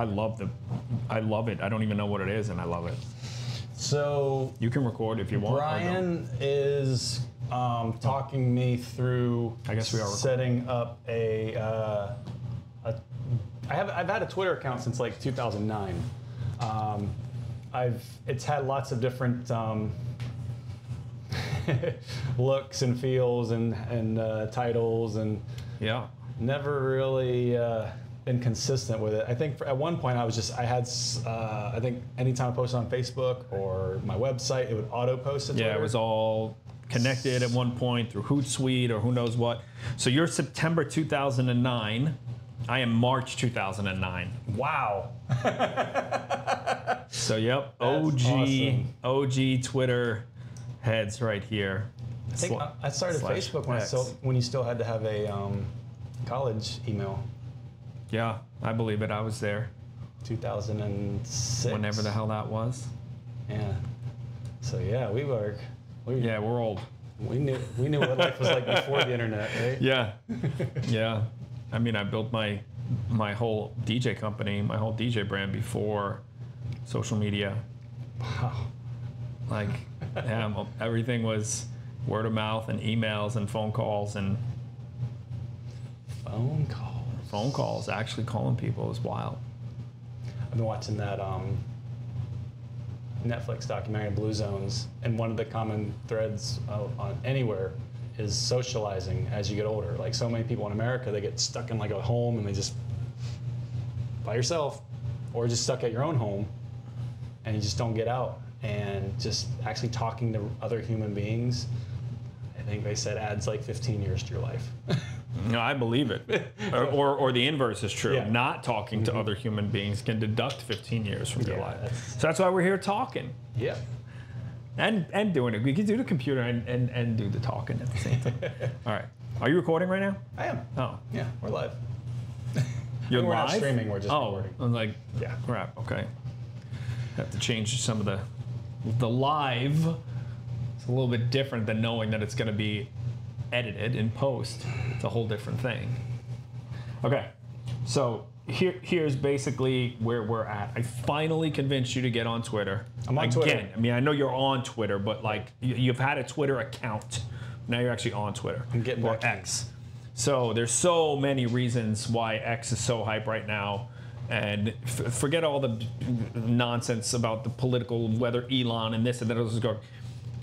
I love the, I love it. I don't even know what it is, and I love it. So You can record if you want. Brian is um, talking me through. I guess we are setting up a. Uh, a I have I've had a Twitter account since like 2009. Um, I've it's had lots of different um, looks and feels and and uh, titles and Yeah. never really uh, been consistent with it. I think for, at one point I was just I had uh, I think anytime I posted on Facebook or my website it would auto post to Yeah, it was all connected at one point through Hootsuite or who knows what. So you're September 2009. I am March 2009. wow. So yep, OG awesome. OG Twitter heads right here. I think I- started Facebook when I still when you still had to have a um, college email. Yeah, I believe it. I was there 2006. whenever the hell that was. Yeah. So yeah, we were. We, Yeah, we're old. we knew we knew what life was like before the internet, right? Yeah, yeah. I mean, I built my my whole DJ company, my whole DJ brand before social media. Wow. Like, yeah, everything was word of mouth and emails and phone calls and Phone calls. Phone calls. Actually, calling people was wild. I've been watching that um, Netflix documentary, Blue Zones, and one of the common threads uh, on anywhere is socializing as you get older. Like so many people in America, they get stuck in like a home and they just by yourself, or just stuck at your own home, and you just don't get out. And just actually talking to other human beings, I think they said adds like 15 years to your life. No, I believe it. or, or, or the inverse is true. Yeah. Not talking to mm-hmm. other human beings can deduct 15 years from your Yeah, life. that's- So that's why we're here talking yeah. and and doing it. We can do the computer and, and, and do the talking at the same time. All right. Are you recording right now? I am. Oh, Yeah, we're live. you're we're not streaming, we're just oh, recording. I'm like, Yeah. crap. Okay. Have to change some of the the live. It's a little bit different than knowing that it's going to be edited in post. It's a whole different thing. Okay. So here here's basically where we're at. I finally convinced you to get on Twitter. I'm on Again, Twitter. I mean, I know you're on Twitter, but like you- you've had a Twitter account. Now you're actually on Twitter. I'm getting or in. X. So there's so many reasons why X is so hype right now. And f- forget all the nonsense about the political, whether Elon and this and that. This is going.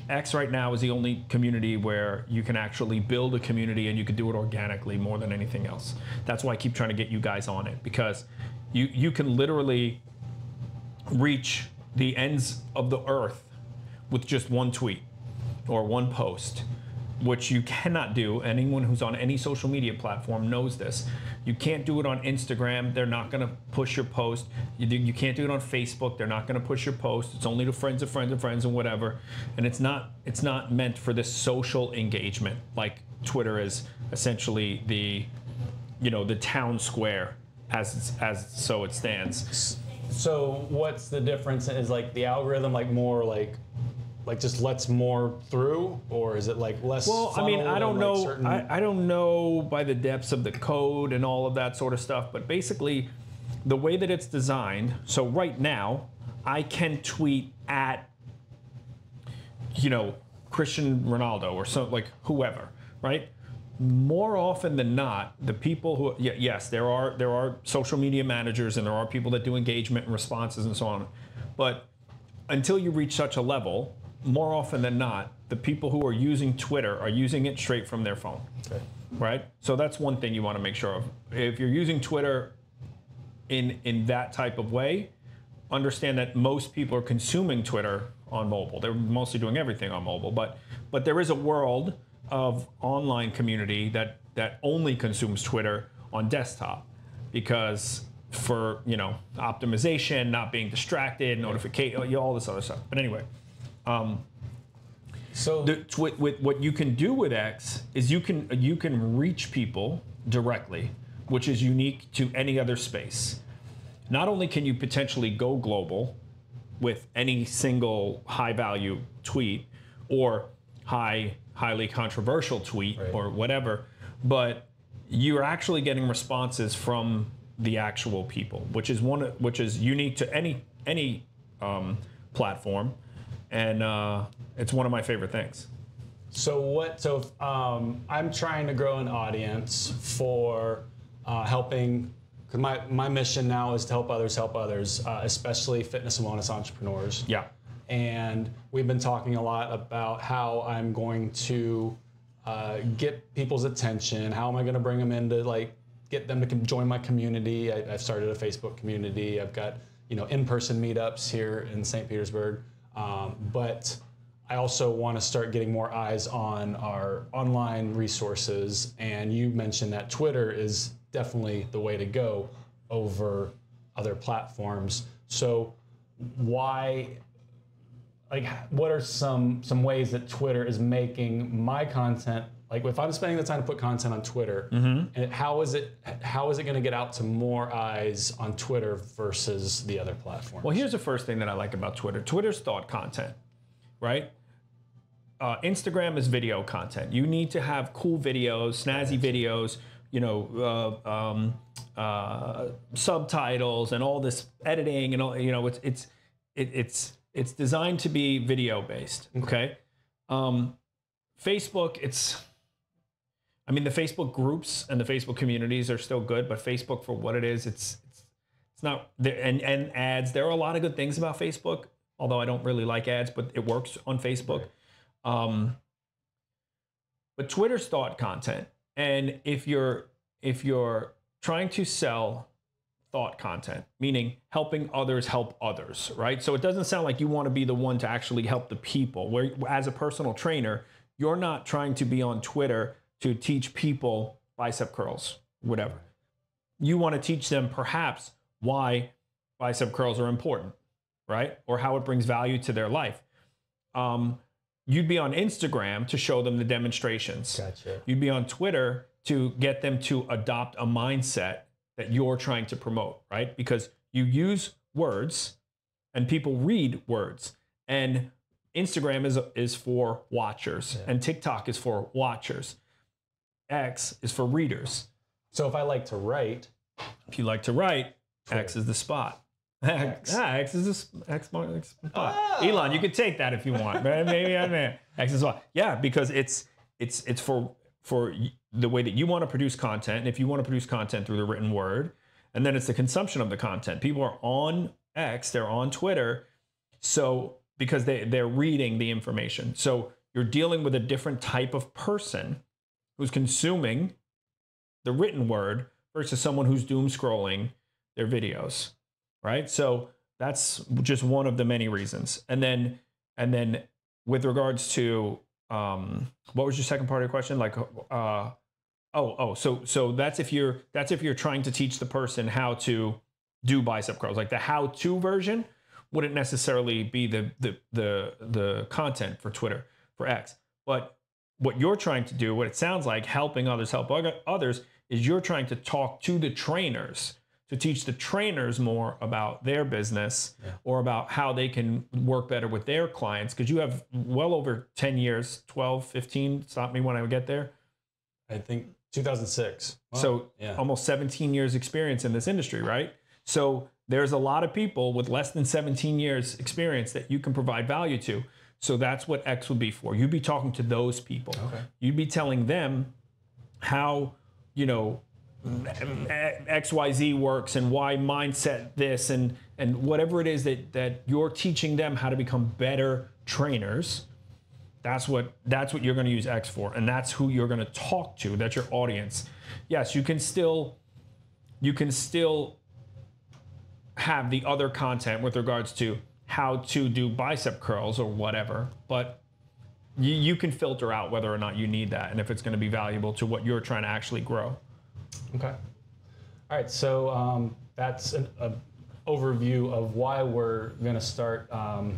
X right now is the only community where you can actually build a community and you can do it organically more than anything else. That's why I keep trying to get you guys on it because you you can literally reach the ends of the earth with just one tweet or one post, which you cannot do. Anyone who's on any social media platform knows this. You can't do it on Instagram. They're not going to push your post. You, you can't do it on Facebook. They're not going to push your post. It's only to friends of friends of friends and whatever. And it's not it's not meant for this social engagement like Twitter is essentially the you know the town square as as so it stands. So what's the difference? Is like the algorithm like more like like just lets more through, or is it like less? Well, I mean, I don't know. like, certain- I, I don't know by the depths of the code and all of that sort of stuff, but basically, the way that it's designed. So right now, I can tweet at, you know, Cristiano Ronaldo or so like whoever, right? More often than not, the people who yes, there are there are social media managers and there are people that do engagement and responses and so on, but until you reach such a level, more often than not, the people who are using Twitter are using it straight from their phone, Okay. right? So that's one thing you want to make sure of. If you're using Twitter in in that type of way, understand that most people are consuming Twitter on mobile. They're mostly doing everything on mobile, but but there is a world of online community that that only consumes Twitter on desktop because for you know optimization, not being distracted, notification, all this other stuff. But anyway, So the, with, with what you can do with X is you can you can reach people directly, which is unique to any other space. Not only can you potentially go global with any single high value tweet or high highly controversial tweet Right. or whatever, but you're actually getting responses from the actual people, which is one which is unique to any any um, platform, and uh, it's one of my favorite things. So what? So um, I'm trying to grow an audience for uh, helping. Cause my my mission now is to help others help others, uh, especially fitness and wellness entrepreneurs. Yeah. And we've been talking a lot about how I'm going to uh, get people's attention. How am I going to bring them into like get them to join my community? I, I've started a Facebook community. I've got you know in-person meetups here in St. Petersburg, um, but I also want to start getting more eyes on our online resources. And you mentioned that Twitter is definitely the way to go over other platforms. So why like what are some some ways that Twitter is making my content like if I'm spending the time to put content on Twitter, and how is it how is it going to get out to more eyes on Twitter versus the other platforms? Well, here's the first thing that I like about Twitter. Twitter's thought content, right? Uh, Instagram is video content. You need to have cool videos, snazzy videos, you know, uh, um, uh, subtitles and all this editing and all. You know, it's it's it, it's it's designed to be video based. Okay. Um, Facebook, it's. I mean, the Facebook groups and the Facebook communities are still good, but Facebook for what it is, it's it's it's not there. And and ads, there are a lot of good things about Facebook. Although I don't really like ads, but it works on Facebook. Um, but Twitter's thought content, and if you're if you're trying to sell thought content, meaning helping others help others, right? So it doesn't sound like you want to be the one to actually help the people. Where as a personal trainer, you're not trying to be on Twitter to teach people bicep curls, whatever. You want to teach them perhaps why bicep curls are important, right? Or how it brings value to their life. Um, you'd be on Instagram to show them the demonstrations. Gotcha. You'd be on Twitter to get them to adopt a mindset that you're trying to promote, right? Because you use words and people read words. And Instagram is, is for watchers and TikTok is for watchers. X is for readers. So if I like to write, If you like to write, X is the spot. X, X. ah, X is the X mark spot. Ah. Elon, you could take that if you want. but Maybe I'm. X is spot. Yeah, because it's it's it's for for the way that you want to produce content. And if you want to produce content through the written word, and then it's the consumption of the content. People are on X, they're on Twitter, so because they they're reading the information. So you're dealing with a different type of person who's consuming the written word versus someone who's doom scrolling their videos right? So that's just one of the many reasons. And then and then with regards to um what was your second part of your question? Like uh oh oh so so that's if you're that's if you're trying to teach the person how to do bicep curls. Like the how to version wouldn't necessarily be the the the the content for twitter for x. But what you're trying to do, what it sounds like, helping others help others, is you're trying to talk to the trainers to teach the trainers more about their business or about how they can work better with their clients. Because you have well over 10 years, 12, 15, stop me when I get there. I think 2006. Wow. So yeah. almost 17 years experience in this industry, right? So there's a lot of people with less than 17 years experience that you can provide value to. So that's what X would be for. You'd be talking to those people. Okay. You'd be telling them how, you know, XYZ works and why mindset this and and whatever it is that that you're teaching them how to become better trainers. That's what that's what you're going to use X for, and that's who you're going to talk to. That's your audience. Yes, you can still you can still have the other content with regards to how to do bicep curls or whatever, but you, you can filter out whether or not you need that and if it's going to be valuable to what you're trying to actually grow. Okay. All right. So um, that's an a overview of why we're going to start um,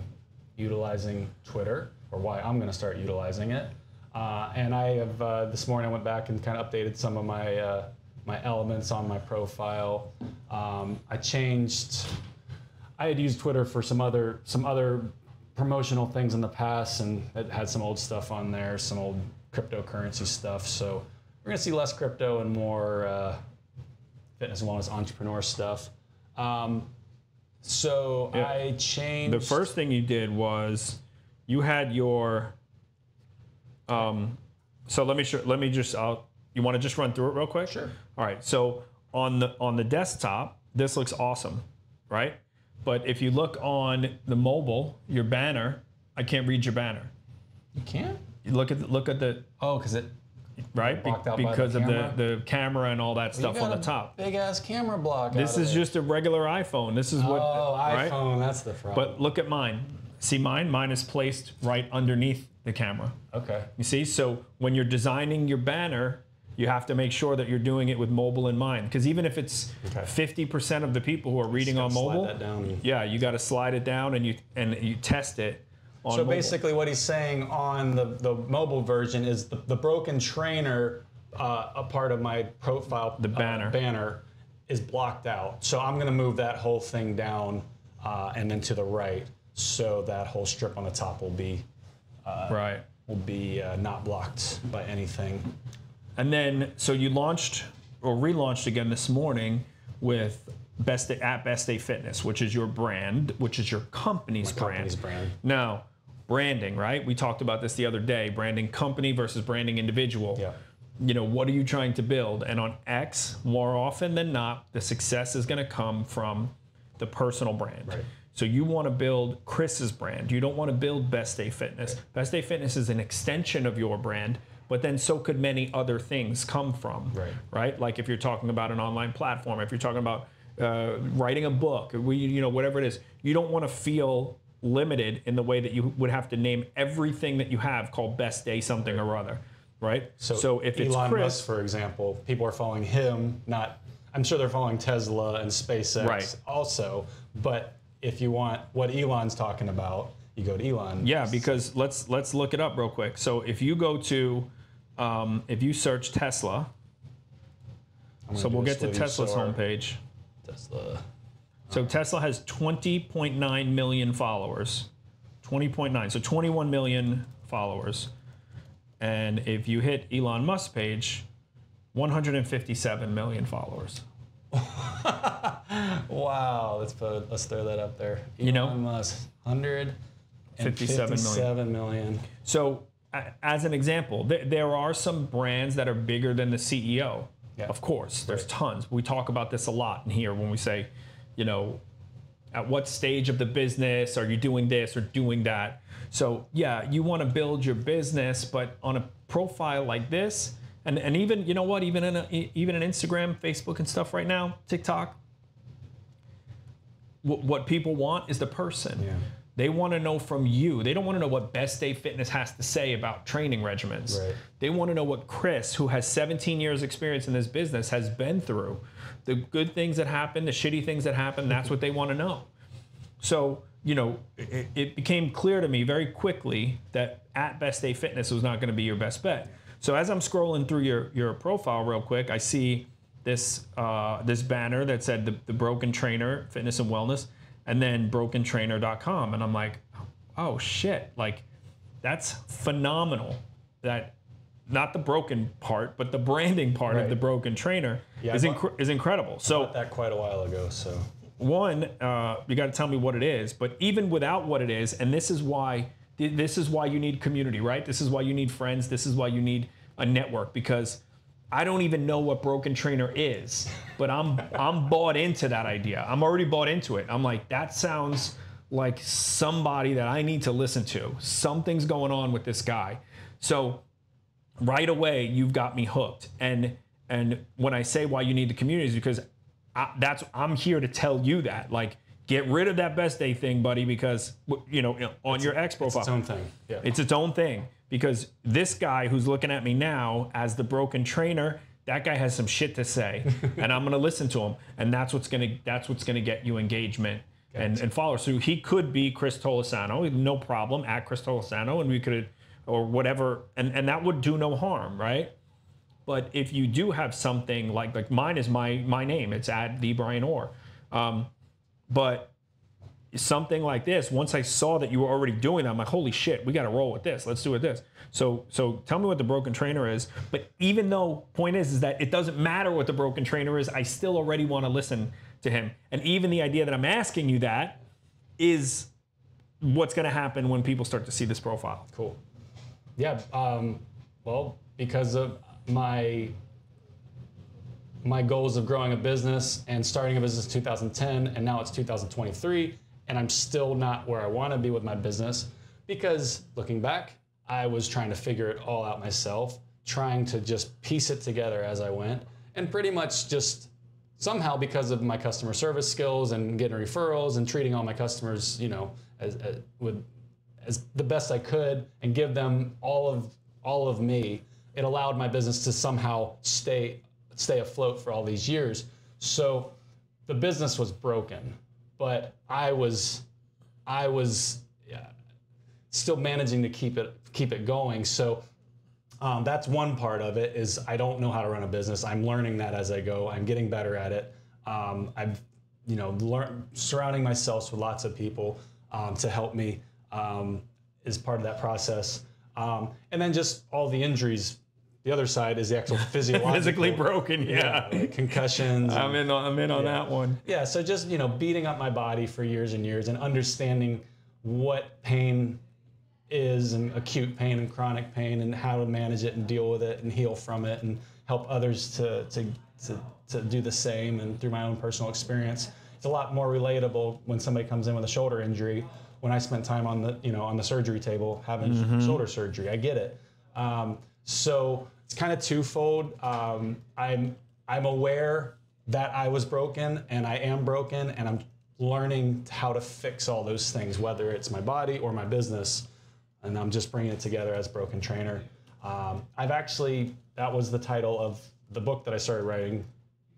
utilizing Twitter, or why I'm going to start utilizing it. Uh, and I have uh, this morning I went back and kind of updated some of my uh, my elements on my profile. Um, I changed. I had used Twitter for some other some other promotional things in the past, and it had some old stuff on there, some old cryptocurrency stuff. So we're gonna see less crypto and more uh, fitness and wellness entrepreneur stuff. Um, so Yeah. I changed. The first thing you did was you had your. Um, so let me show, let me just. I'll, you want to just run through it real quick? Sure. All right. So on the on the desktop, this looks awesome, right? But if you look on the mobile, your banner, I can't read your banner. You can't. You look at the, look at the Oh, because it right Be- Blocked out by the because of camera? the the camera and all that stuff on the top. Big ass camera block. This is just a regular iPhone. This is what Oh, right? iPhone. That's the problem. But look at mine. See mine? Mine is placed right underneath the camera. okay. You see? So when you're designing your banner, you have to make sure that you're doing it with mobile in mind. Because even if it's Okay. 50% of the people who are reading on Slide mobile, that down yeah, you got to slide it down and you and you test it on So mobile. basically, what he's saying on the, the mobile version is the, the broken trainer, uh, a part of my profile, The banner. banner, is blocked out. So I'm going to move that whole thing down uh, and then to the right, so that whole strip on the top will be right. will be uh, not blocked by anything. And then, so you launched or relaunched again this morning with Best Day, at Best Day Fitness, which is your brand, which is your company's, brand. company's brand. Now, branding, right? We talked about this the other day branding company versus branding individual. Yeah. You know, what are you trying to build? And on X, more often than not, the success is going to come from the personal brand. Right. So you want to build Chris's brand. You don't want to build Best Day Fitness. Best Day Fitness is an extension of your brand, but then so could many other things come from. Right. Right. Like if you're talking about an online platform, if you're talking about uh, writing a book, we, you know, whatever it is, you don't want to feel limited in the way that you would have to name everything that you have called Best Day something or other. Right. So, so if it's Elon Chris, Musk, for example, people are following him. Not, I'm sure they're following Tesla and SpaceX Right. also. But if you want what Elon's talking about, you go to Elon. Yeah, because let's let's look it up real quick. So if you go to, um, if you search Tesla, so we'll get to Tesla's homepage. Tesla. So Tesla has 20.9 million followers, 20.9, so 21 million followers. And if you hit Elon Musk's page, 157 million followers. Wow, let's put let's throw that up there. You know? Musk, hundred 57 million. Seven million. So, as an example, th- there are some brands that are bigger than the CEO. Yeah. Of course, there's tons. We talk about this a lot in here when we say, you know, at what stage of the business are you doing this or doing that? So, yeah, you want to build your business, but on a profile like this, and, and even, you know what, even in, a, even in Instagram, Facebook, and stuff right now, TikTok, what, what people want is the person. Yeah. They want to know from you. They don't want to know what Best Day Fitness has to say about training regimens. Right. They want to know what Chris, who has 17 years experience in this business, has been through. The good things that happen, the shitty things that happen, that's what they want to know. So, you know, it, it became clear to me very quickly that at Best Day Fitness was not going to be your best bet. So as I'm scrolling through your, your profile real quick, I see this uh, this banner that said the, the Broken Trainer Fitness and Wellness, and then BrokenTrainer.com, and I'm like, oh shit, like that's phenomenal. That not the broken part, but the branding part of the Broken Trainer Yeah, is bought- is incredible. So that quite a while ago. So one, uh, you got to tell me what it is. But even without what it is, and this is why this is why you need community, right? This is why you need friends. This is why you need a network because I don't even know what broken trainer is, but I'm I'm bought into that idea. I'm already bought into it. I'm like that sounds like somebody that I need to listen to. Something's going on with this guy. So right away you've got me hooked and and when i say why you need the community is because I, that's i'm here to tell you that like get rid of that best day thing buddy because you know on your x profile its own thing. Yeah. it's its own thing because this guy who's looking at me now as the broken trainer that guy has some shit to say and i'm going to listen to him and that's what's going to that's what's going to get you engagement and, and followers. So he could be chris tolisano no problem at chris tolisano and we could or whatever and, and that would do no harm right? But if you do have something like like mine is my my name it's at the brian orr. Um, but something like this, once I saw that you were already doing that, I'm like, holy shit, we got to roll with this. Let's do it this. So, so tell me what the broken trainer is. But even though point is, is that it doesn't matter what the broken trainer is, I still already want to listen to him. And even the idea that I'm asking you that is what's going to happen when people start to see this profile. Cool. Yeah. Um, well, because of my my goals of growing a business and starting a business in 2010, and now it's 2023, and I'm still not where I want to be with my business because looking back, I was trying to figure it all out myself, trying to just piece it together as I went, and pretty much just somehow because of my customer service skills and getting referrals and treating all my customers, you know, as, as with as the best I could and give them all of all of me, it allowed my business to somehow stay stay afloat for all these years. So the business was broken, but I was I was yeah, still managing to keep it keep it going. So um, that's one part of it is I don't know how to run a business. I'm learning that as I go. I'm getting better at it. Um, I've you know learned surrounding myself with lots of people um, to help me um, is part of that process. Um, and then just all the injuries. The other side is the actual physiological. Physically broken, yeah. like concussions. I'm in. On, I'm in on Yeah. that one. Yeah, so just you know, beating up my body for years and years, and understanding what pain is, and acute pain and chronic pain, and how to manage it and deal with it and heal from it, and help others to to to, to do the same. And through my own personal experience, it's a lot more relatable when somebody comes in with a shoulder injury. When I spent time on the you know on the surgery table having shoulder surgery, I get it. Um, so it's kind of twofold. Um, I'm I'm aware that I was broken and I am broken, and I'm learning how to fix all those things, whether it's my body or my business. And I'm just bringing it together as broken trainer. Um, I've actually that was the title of the book that I started writing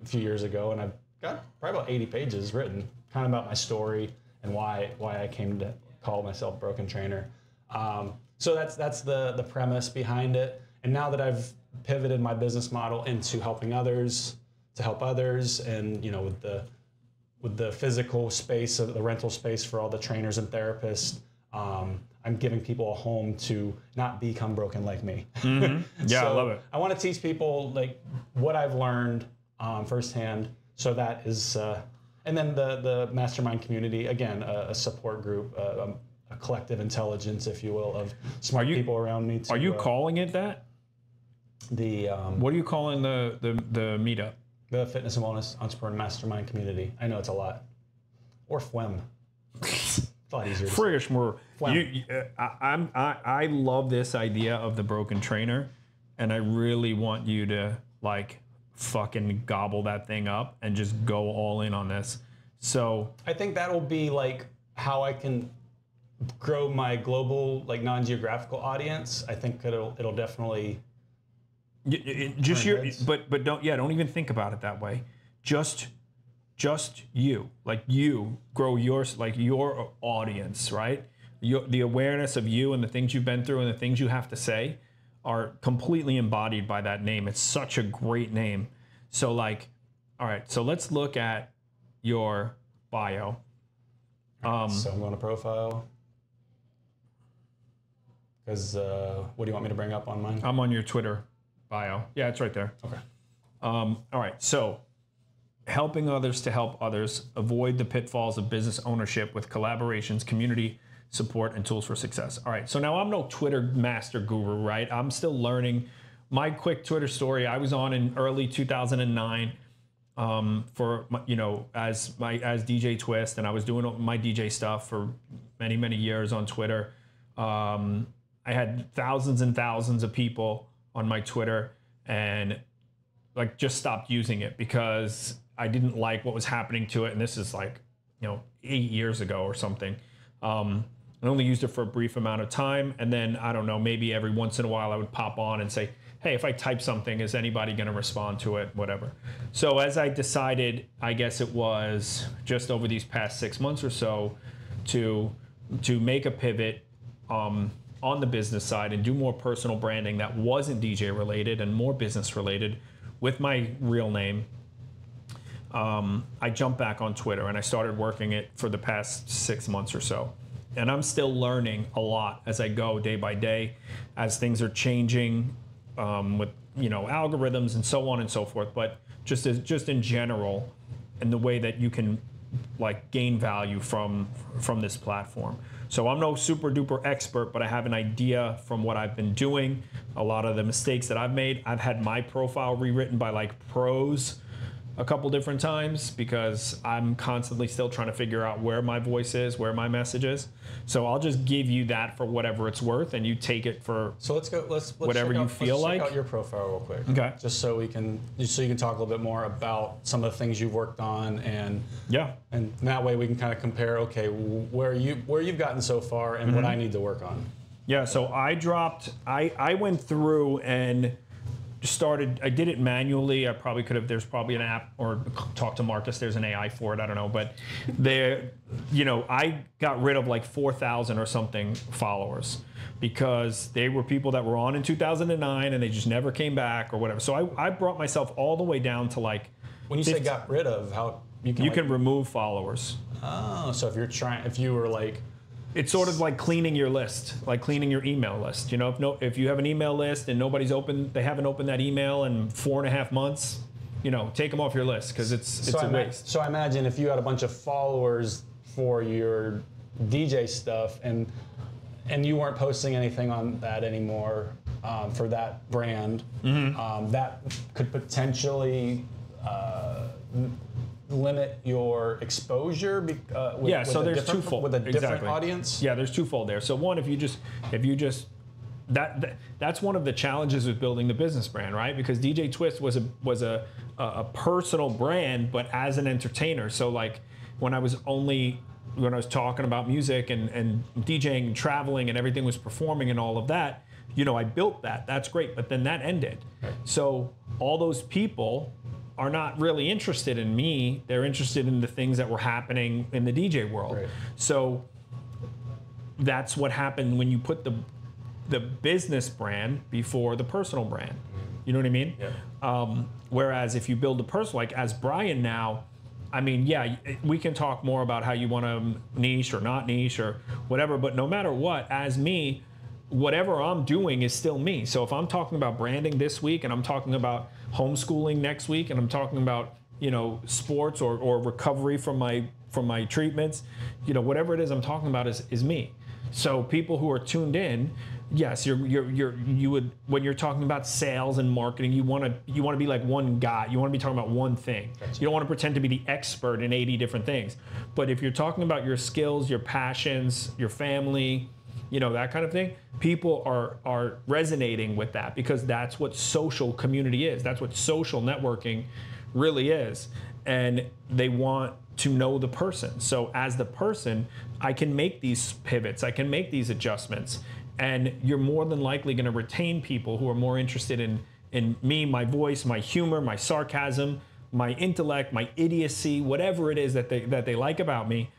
a few years ago, and I've got probably about 80 pages written, kind of about my story and why why I came to call myself broken trainer. Um, so that's that's the the premise behind it. And now that I've pivoted my business model into helping others, to help others, and you know with the with the physical space of the rental space for all the trainers and therapists, um, I'm giving people a home to not become broken like me. Yeah, I love it. I want to teach people like what I've learned um, firsthand. So that is, uh, and then the the mastermind community again, a, a support group, uh, um, a collective intelligence, if you will, of smart you- people around me. To, Are you uh, calling it that? The um, What are you calling the the, the meetup? the fitness and wellness entrepreneur mastermind community? I know it's a lot, or FWEM. Lot easier. to more. You, uh, I, I'm I, I love this idea of the broken trainer, and I really want you to like fucking gobble that thing up and just go all in on this. So I think that'll be like how I can grow my global, like non-geographical audience. I think it'll it'll definitely just your, heads. but but don't yeah, don't even think about it that way. Just just you, like you grow yours, like your audience, right? Your, the awareness of you and the things you've been through and the things you have to say are completely embodied by that name. It's such a great name. So like, all right, so let's look at your bio. Um, So I'm going to profile. Because uh, what do you want me to bring up on mine? I'm on your Twitter bio. Yeah, it's right there. Okay. Um, all right, so helping others to help others, avoid the pitfalls of business ownership with collaborations, community support, and tools for success. All right, so now I'm no Twitter master guru, right? I'm still learning. My quick Twitter story I was on in early 2009 um, for you know as my as DJ Twist, and I was doing my DJ stuff for many many years on Twitter. Um, I had thousands and thousands of people on my Twitter, and like just stopped using it because I didn't like what was happening to it. And this is like, you know, eight years ago or something. Um, I only used it for a brief amount of time. And then I don't know, maybe every once in a while I would pop on and say, hey, if I type something, is anybody going to respond to it? Whatever. So as I decided, I guess it was just over these past six months or so to to make a pivot um, on the business side and do more personal branding that wasn't DJ related and more business related with my real name. um, I jumped back on Twitter and I started working it for the past six months or so. And I'm still learning a lot as I go day by day, as things are changing um, with you know algorithms and so on and so forth. But just as just in general, and the way that you can like gain value from from this platform. So I'm no super duper expert, but I have an idea from what I've been doing. A lot of the mistakes that I've made, I've had my profile rewritten by like pros a couple different times because I'm constantly still trying to figure out where my voice is, where my message is. So I'll just give you that for whatever it's worth, and you take it for. So let's go. Let's, let's Whatever check you out, feel let's like. Check out your profile real quick. Okay. Just so we can, just so you can talk a little bit more about some of the things you've worked on, and Yeah. and that way we can kind of compare. Okay, where you where you've gotten so far, and what mm-hmm. I need to work on. Yeah, so I dropped. I I went through and started. I did it manually. I probably could have. There's probably an app or talk to Marcus. There's an AI for it. I don't know, but there, you know, I got rid of like four thousand or something followers because they were people that were on in 2009 and they just never came back or whatever. So I I brought myself all the way down to like When you say got rid of, how you can you like- can remove followers. Oh, so if you're trying, if you were like, It's sort of like cleaning your list, like cleaning your email list. You know, if no, if you have an email list and nobody's open, they haven't opened that email in four and a half months, you know, take them off your list because it's it's so I, a ima- waste. so I imagine if you had a bunch of followers for your DJ stuff and and you weren't posting anything on that anymore um, for that brand, Mm-hmm. um, that could potentially uh, limit your exposure. Be, uh, with, Yeah, with so a there's different- twofold with a different exactly. audience. Yeah, there's twofold there. So one, if you just if you just that, that that's one of the challenges with building the business brand, right? Because DJ Twist was a was a a, personal brand, but as an entertainer. So like when I was only when I was talking about music and and DJing and traveling and everything was performing and all of that, you know, I built that. That's great, but then that ended. So all those people are not really interested in me. They're interested in the things that were happening in the DJ world. Right. So that's what happened when you put the the business brand before the personal brand. You know what I mean? Yeah. Um, whereas if you build a personal, like as Brian now, I mean, yeah, we can talk more about how you want to niche or not niche or whatever, but no matter what, as me, whatever I'm doing is still me. So if I'm talking about branding this week and I'm talking about homeschooling next week and I'm talking about, you know, sports or, or recovery from my from my treatments, you know, whatever it is I'm talking about is, is me. So people who are tuned in, yes, you're you're you're you would when you're talking about sales and marketing, you want to you want to be like one guy. You want to be talking about one thing. You don't want to pretend to be the expert in 80 different things. But if you're talking about your skills, your passions, your family, you know that kind of thing, people are are resonating with that because that's what social community is. That's what social networking really is. And they want to know the person. So as the person, I can make these pivots, I can make these adjustments, and you're more than likely going to retain people who are more interested in in me, my voice, my humor, my sarcasm, my intellect, my idiocy, whatever it is that they that they like about me,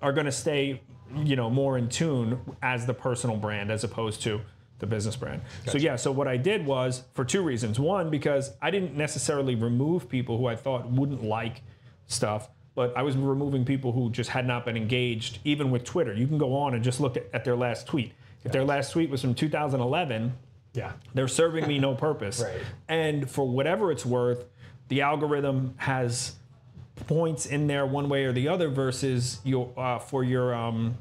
are going to stay, you know, more in tune as the personal brand as opposed to the business brand. So yeah, so what I did was for two reasons. One, because I didn't necessarily remove people who I thought wouldn't like stuff, but I was removing people who just had not been engaged, even with Twitter. You can go on and just look at, at their last tweet. If their last tweet was from 2011, Yeah. they're serving me no purpose. Right. And for whatever it's worth, the algorithm has points in there one way or the other versus your uh, for your um,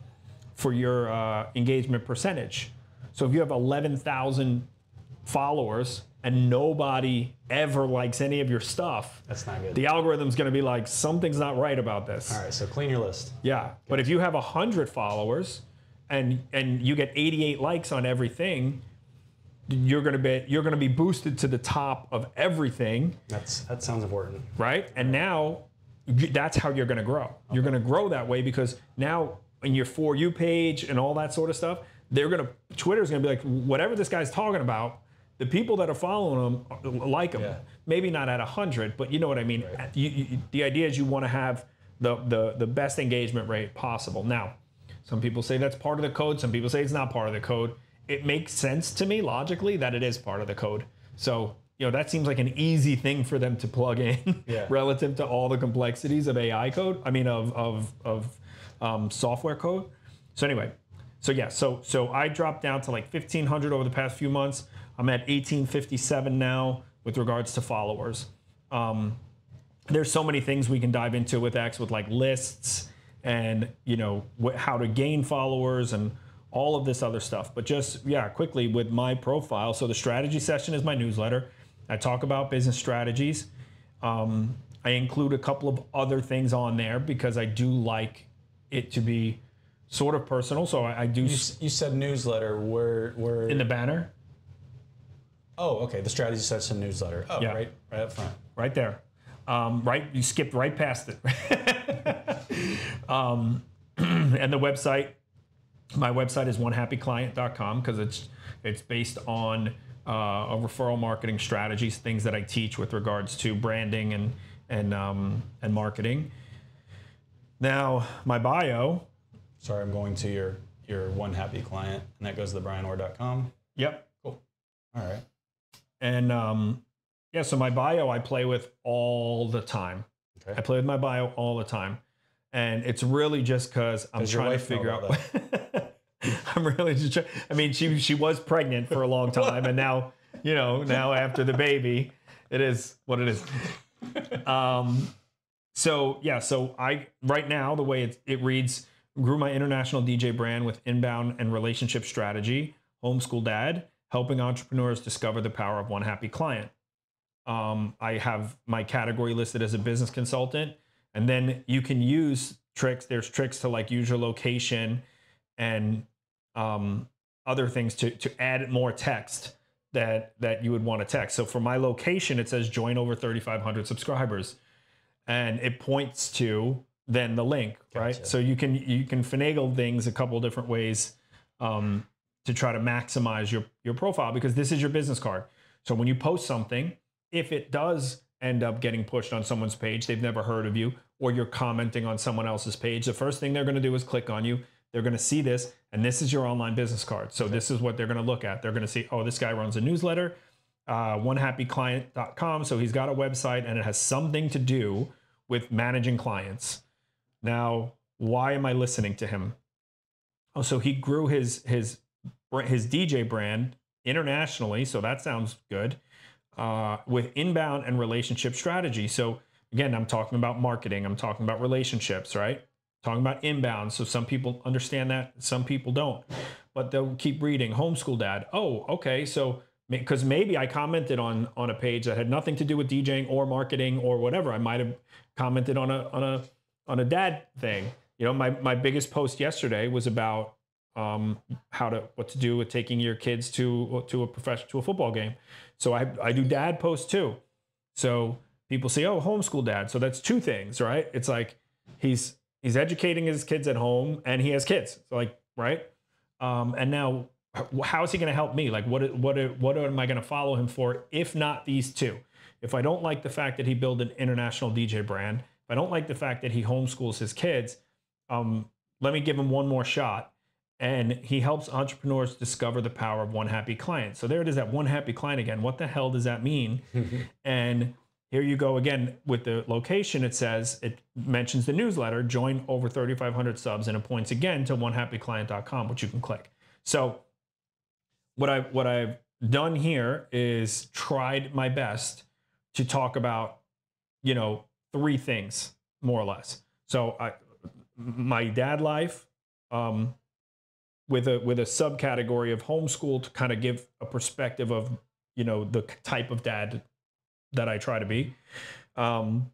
for your uh, engagement percentage. So if you have 11,000 followers and nobody ever likes any of your stuff, That's not good. the algorithm's going to be like something's not right about this. All right, so clean your list. Yeah, but if you have hundred followers, and and you get 88 likes on everything, you're gonna be you're gonna be boosted to the top of everything, That's that sounds important. right? And now you- that's how you're gonna grow. You're gonna grow that way because now in your for you page and all that sort of stuff, they're gonna Twitter's gonna be like whatever this guy's talking about. The people that are following him uh, like him. Yeah. Maybe not at hundred, but you know what I mean. You, you, the idea is you want to have the, the the best engagement rate possible. Now, some people say that's part of the code. Some people say it's not part of the code. It makes sense to me logically that it is part of the code. So you know that seems like an easy thing for them to plug in Yeah. relative to all the complexities of AI code. I mean of of of um, software code. So anyway, so yeah, so so I dropped down to like 1500 over the past few months. I'm at 1857 now with regards to followers. Um, there's so many things we can dive into with X with like lists and you know wh- how to gain followers and all of this other stuff. But just yeah, quickly with my profile. So the strategy session is my newsletter. I talk about business strategies. Um, I include a couple of other things on there because I do like it to be sort of personal. So I, I do You, s- you said newsletter. Where where? in the banner oh, okay. The strategy session newsletter. Oh, Yeah. right, right up front. right there. Um, right, you skipped right past it. um, and the website, my website is onehappyclient.com because it's it's based on uh, a referral marketing strategies, things that I teach with regards to branding and and um, and marketing. Now, my bio. Sorry, I'm going to your your one happy client, and that goes to the brianorr.com. Yep, Cool. All right. and um, yeah, so my bio I play with all the time. Okay. I play with my bio all the time. And it's really just because I'm Does trying to figure out. I'm really just trying. I mean, she she was pregnant for a long time, and now you know now after the baby, it is what it is. Um, so yeah, so I right now the way it, it reads grew my international DJ brand with inbound and relationship strategy. Homeschool dad helping entrepreneurs discover the power of one happy client. Um, I have my category listed as a business consultant, and then you can use tricks. There's tricks to like use your location and um, other things to to add more text that that you would want to text. So for my location, it says join over 3,500 subscribers, and it points to then the link, right? So you can you can finagle things a couple different ways um, to try to maximize your your profile because this is your business card. So when you post something, if it does end up getting pushed on someone's page, they've never heard of you, or you're commenting on someone else's page, the first thing they're going to do is click on you. They're going to see this, and this is your online business card. So this is what they're going to look at. They're going to see, oh, this guy runs a newsletter, uh, onehappyclient.com. So he's got a website, and it has something to do with managing clients. Now, why am I listening to him? Oh, so he grew his his his DJ brand internationally. So that sounds good. Uh, with inbound and relationship strategy. So again, I'm talking about marketing. I'm talking about relationships, right? Talking about inbound. So some people understand that, some people don't. But they'll keep reading. Homeschool dad. Oh, okay. So because maybe I commented on on a page that had nothing to do with DJing or marketing or whatever. I might have commented on a on a on a dad thing. You know, my my biggest post yesterday was about um, how to what to do with taking your kids to to a profession to a football game. So I I do dad posts too. So people say, "Oh, homeschool dad." So that's two things, right? It's like he's he's educating his kids at home and he has kids. So like, right? Um, and now how is he going to help me? Like what what what am I going to follow him for if not these two? If I don't like the fact that he built an international DJ brand, if I don't like the fact that he homeschools his kids, um, let me give him one more shot and he helps entrepreneurs discover the power of one happy client. So there it is, that one happy client again. What the hell does that mean? and here you go again with the location. It says it mentions the newsletter. Join over 3,500 subs, and it points again to onehappyclient.com, which you can click. So what I what I've done here is tried my best to talk about, you know, three things more or less. So I, my dad life, um, with a with a subcategory of homeschool to kind of give a perspective of you know the type of dad that I try to be. Um,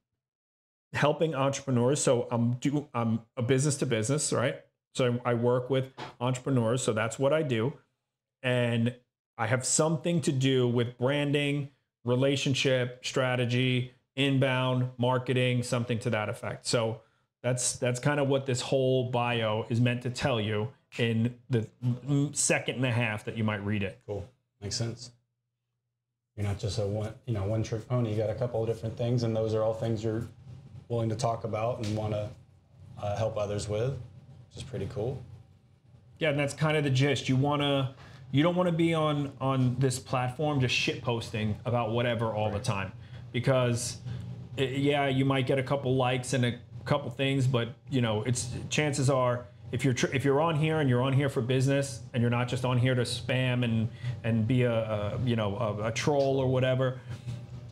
helping entrepreneurs. So I'm do I'm a business to business, right? So I work with entrepreneurs. So that's what I do, and I have something to do with branding, relationship strategy, inbound marketing, something to that effect. So that's that's kind of what this whole bio is meant to tell you in the second and a half that you might read it. Cool. Makes sense. You're not just a one, you know, one trick pony. You got a couple of different things, and those are all things you're willing to talk about and want to uh, help others with, which is pretty cool. Yeah, and that's kind of the gist. You want to you don't want to be on on this platform just shit posting about whatever all the time because i yeah you might get a couple likes and a couple things but you know it's chances are if you're if you're on here and you're on here for business and you're not just on here to spam and and be a, a you know a, a troll or whatever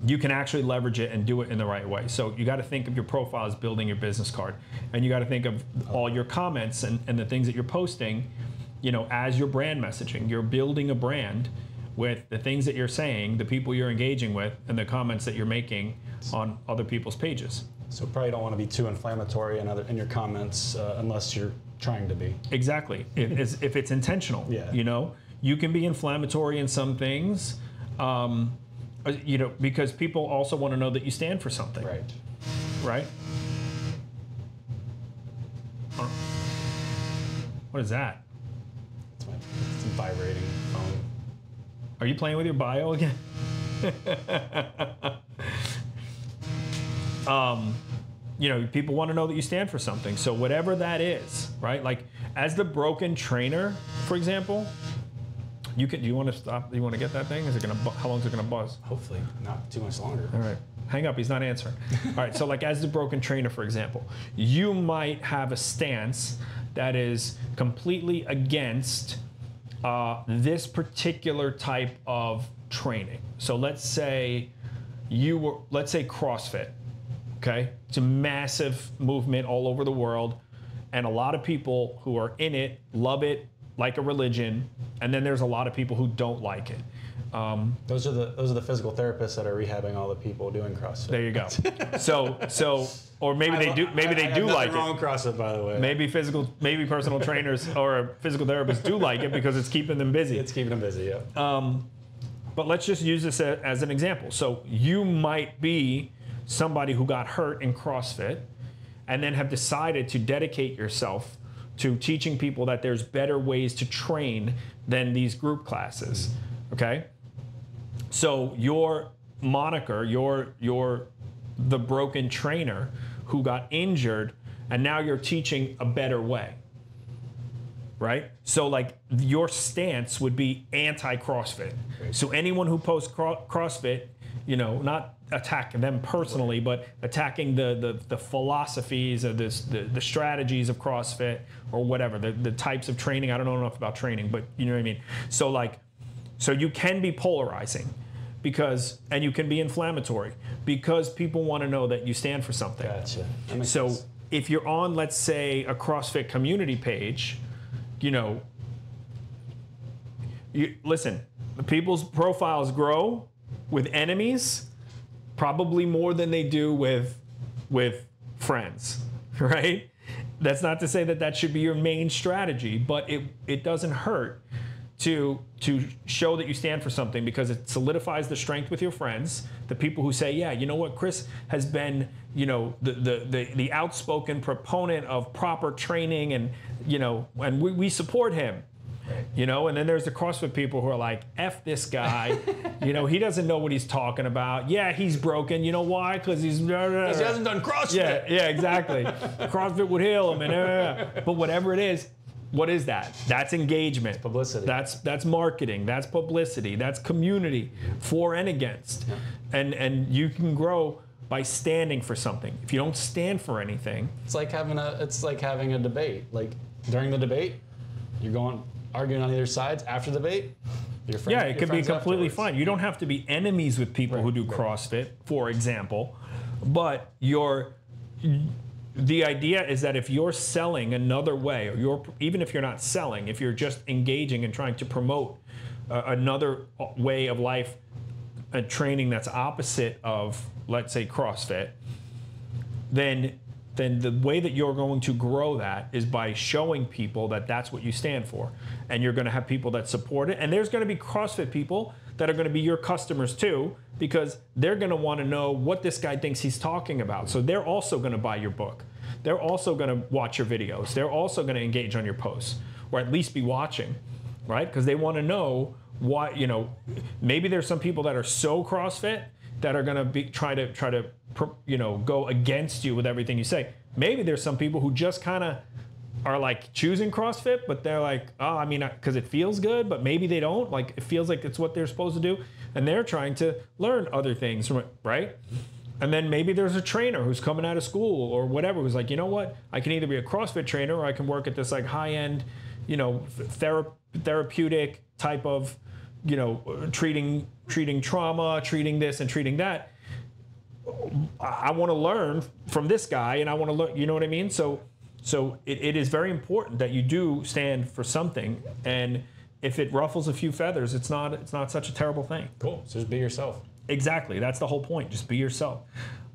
you can actually leverage it and do it in the right way. So you got to think of your profile as building your business card, and you got to think of all your comments and, and the things that you're posting, you know, as your brand messaging. You're building a brand with the things that you're saying, the people you're engaging with, and the comments that you're making on other people's pages. So probably don't want to be too inflammatory in other in your comments uh, unless you're trying to be. Exactly. if, it's, if it's intentional, Yeah. you know, you can be inflammatory in some things, um, uh, you know, because people also want to know that you stand for something. Right. right? What is that? It's, my, it's vibrating phone. Are you playing with your bio again? um, you know, people want to know that you stand for something. So whatever that is, right? Like as the broken trainer, for example, you can. Do you want to stop? Do you want to get that thing? Is it gonna? bu- How long is it gonna buzz? Hopefully not too much longer. All right. Hang up. He's not answering. All right. So, like, as the broken trainer, for example, you might have a stance that is completely against uh, this particular type of training. So, let's say you were, let's say CrossFit. Okay. It's a massive movement all over the world. And a lot of people who are in it love it like a religion. And then there's a lot of people who don't like it. Um, Those are the those are the physical therapists that are rehabbing all the people doing CrossFit. there you go. So so or maybe they do maybe they I, I do like wrong it. CrossFit, by the way. Maybe physical maybe personal trainers or physical therapists do like it because it's keeping them busy. it's keeping them busy. Yeah. Um, but let's just use this a- as an example. So you might be somebody who got hurt in CrossFit and then have decided to dedicate yourself to teaching people that there's better ways to train than these group classes. Okay? So your moniker, your your the broken trainer who got injured and now you're teaching a better way right? So like your stance would be anti CrossFit. So anyone who posts cro- CrossFit, you know, not attack them personally, but attacking the the, the philosophies of this the, the strategies of CrossFit or whatever the the types of training. I don't know enough about training, but you know what I mean. So like, so you can be polarizing. Because and you can be inflammatory because people want to know that you stand for something. Gotcha. So sense. if you're on, let's say, a CrossFit community page, you know, you listen, the people's profiles grow with enemies probably more than they do with with friends, right? That's not to say that that should be your main strategy, but it it doesn't hurt to to show that you stand for something because it solidifies the strength with your friends. The people who say yeah you know what? Chris has been you know the the the, the outspoken proponent of proper training and you know and we, we support him you know and then there's the crossfit people who are like f this guy you know he doesn't know what he's talking about yeah he's broken you know why because he's He hasn't done CrossFit. yeah, yeah, exactly. CrossFit would heal him, and uh, but whatever it is, what is that? That's engagement, publicity. That's that's marketing. That's publicity. That's community for and against, and and you can grow by standing for something. If you don't stand for anything, It's like having a it's like having a debate. Like during the debate, you're going arguing on either sides. After the debate, your friend, yeah, it could be completely afterwards. fine. You don't have to be enemies with people who do right. CrossFit, for example, but you're the idea is that if you're selling another way, or you're even if you're not selling, if you're just engaging and trying to promote uh, another way of life, a training that's opposite of, let's say, CrossFit, then then the way that you're going to grow that is by showing people that that's what you stand for. And you're going to have people that support it. And there's going to be crossfit people that are going to be your customers too because they're going to want to know what this guy thinks he's talking about. So they're also going to buy your book. They're also going to watch your videos. They're also going to engage on your posts or at least be watching right? Because they want to know why you know maybe there's some people that are so crossfit that are going to be try to try to you know go against you with everything you say maybe there's some people who just kind of are like choosing CrossFit, but they're like, oh, I mean, because it feels good, but maybe they don't. Like it feels like it's what they're supposed to do, and they're trying to learn other things from it, right? And then maybe there's a trainer who's coming out of school or whatever who's like, you know what? I can either be a CrossFit trainer or I can work at this like high end, you know, thera- therapeutic type of, you know, treating treating trauma, treating this and treating that. I want to learn from this guy, and I want to learn. You know what I mean? So, so it, it is very important that you do stand for something, and if it ruffles a few feathers, it's not it's not such a terrible thing. Cool. So just be yourself. Exactly. That's the whole point. Just be yourself.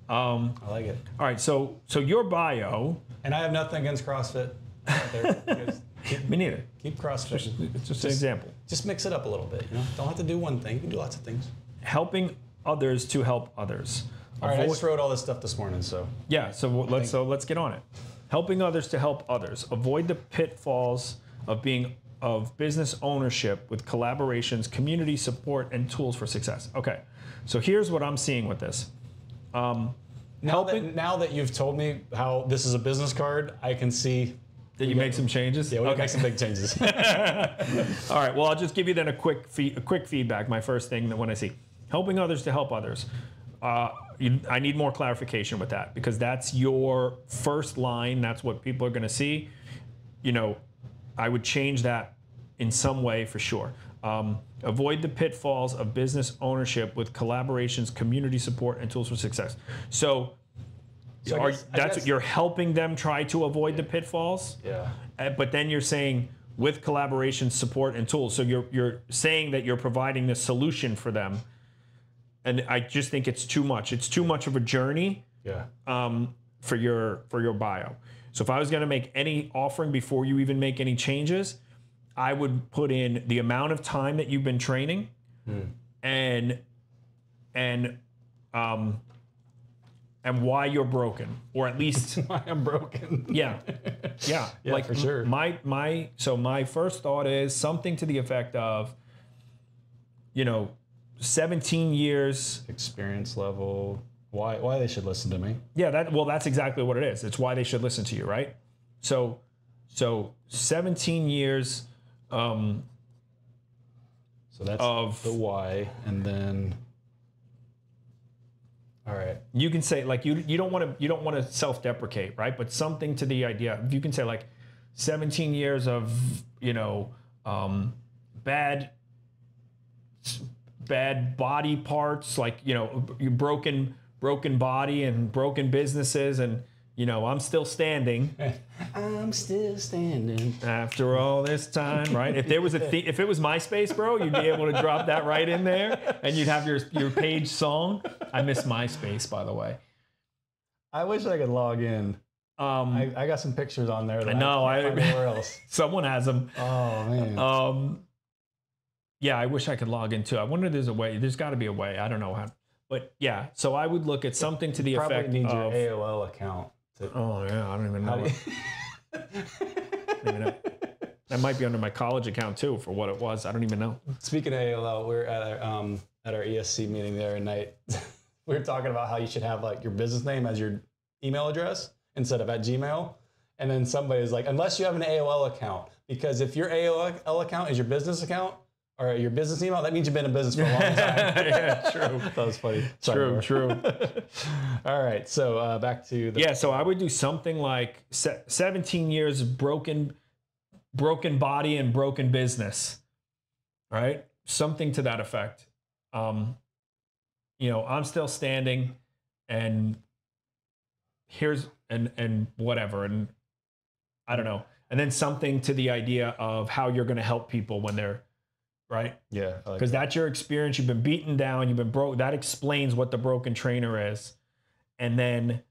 Um, I like it. all right. So so your bio. And I have nothing against CrossFit. out there. Just keep, Me neither. keep CrossFit. It's just an example. Just mix it up a little bit. You know, don't have to do one thing. You can do lots of things. Helping others to help others. All right. I just wrote all this stuff this morning, so Yeah, so w- let's so let's get on it. Helping others to help others. Avoid the pitfalls of being of business ownership with collaborations, community support, and tools for success. Okay, so here's what I'm seeing with this. Um, now helping that, now that you've told me how this is a business card, I can see. Did you make some changes? Yeah, we okay. make some big changes. All right. Well, I'll just give you then a quick fee- a quick feedback. My first thing that when I see helping others to help others, uh, you, I need more clarification with that because that's your first line. That's what people are going to see. You know, I would change that in some way for sure. Um, avoid the pitfalls of business ownership with collaborations, community support, and tools for success. So. So are, guess- that's guess- you're helping them try to avoid the pitfalls. yeah. Uh, but then you're saying with collaboration, support, and tools. So you're you're saying that you're providing the solution for them, and I just think it's too much. It's too much of a journey Yeah. um, for your for your bio. So if I was going to make any offering before you even make any changes, I would put in the amount of time that you've been training, and and um, and why you're broken, or at least why I am broken. yeah, yeah, Yeah, for sure. My my so my first thought is something to the effect of, you know, 17 years. Experience level. Why? Why they should listen to me? Yeah, that well, that's exactly what it is. It's why they should listen to you, right? So, so 17 years. Um, So that's Of- the why, and then. All right. you can say like you you don't want to you don't want to self-deprecate, right? But something to the idea. You can say like 17 years of you know um, bad bad body parts, like you know broken broken body and broken businesses, and you know I'm still standing I'm still standing. after all this time, right? If there was a the- if it was MySpace, bro, you'd be able to drop that right in there, and you'd have your your page song. I miss MySpace, by the way. I wish I could log in. Um, I, I got some pictures on there. That I know, can't I- find else. someone has them. Oh man. Um, yeah, I wish I could log in too. I wonder if there's a way. There's got to be a way. I don't know how. But yeah, so I would look at something to the Probably effect need your. AOL account. To, oh yeah, I don't even know. I even know. That might be under my college account too, for what it was. I don't even know. Speaking of AOL, we're at our um, at our ESC meeting the other night. we were talking about how you should have like your business name as your email address instead of at Gmail. And then somebody was like, unless you have an AOL account, because if your AOL account is your business account or your business email, that means you've been in business for a long time. yeah, true. that was funny. Sorry, True, true. All right, so uh, back to the Yeah, so I would do something like se- 17 years of broken broken body and broken business. Right? Something to that effect. Um you know, I'm still standing and here's and and whatever and I don't know. And then something to the idea of how you're going to help people when they're right? yeah, I like because that's your experience. You've been beaten down. You've been broke. That explains what the broken trainer is. And then,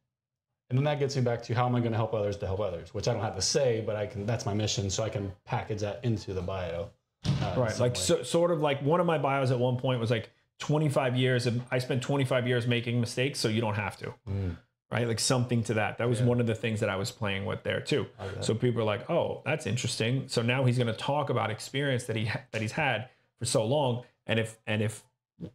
And then that gets me back to how am I going to help others to help others, which I don't have to say, but I can. That's my mission, so I can package that into the bio. uh, right, like so, sort of like one of my bios at one point was like 25 years. Of, I spent 25 years making mistakes, so you don't have to. Mm. Right, like something to that. That was Yeah. one of the things that I was playing with there too. So people are like, "Oh, that's interesting." So now he's going to talk about experience that he ha- that he's had for so long, and if and if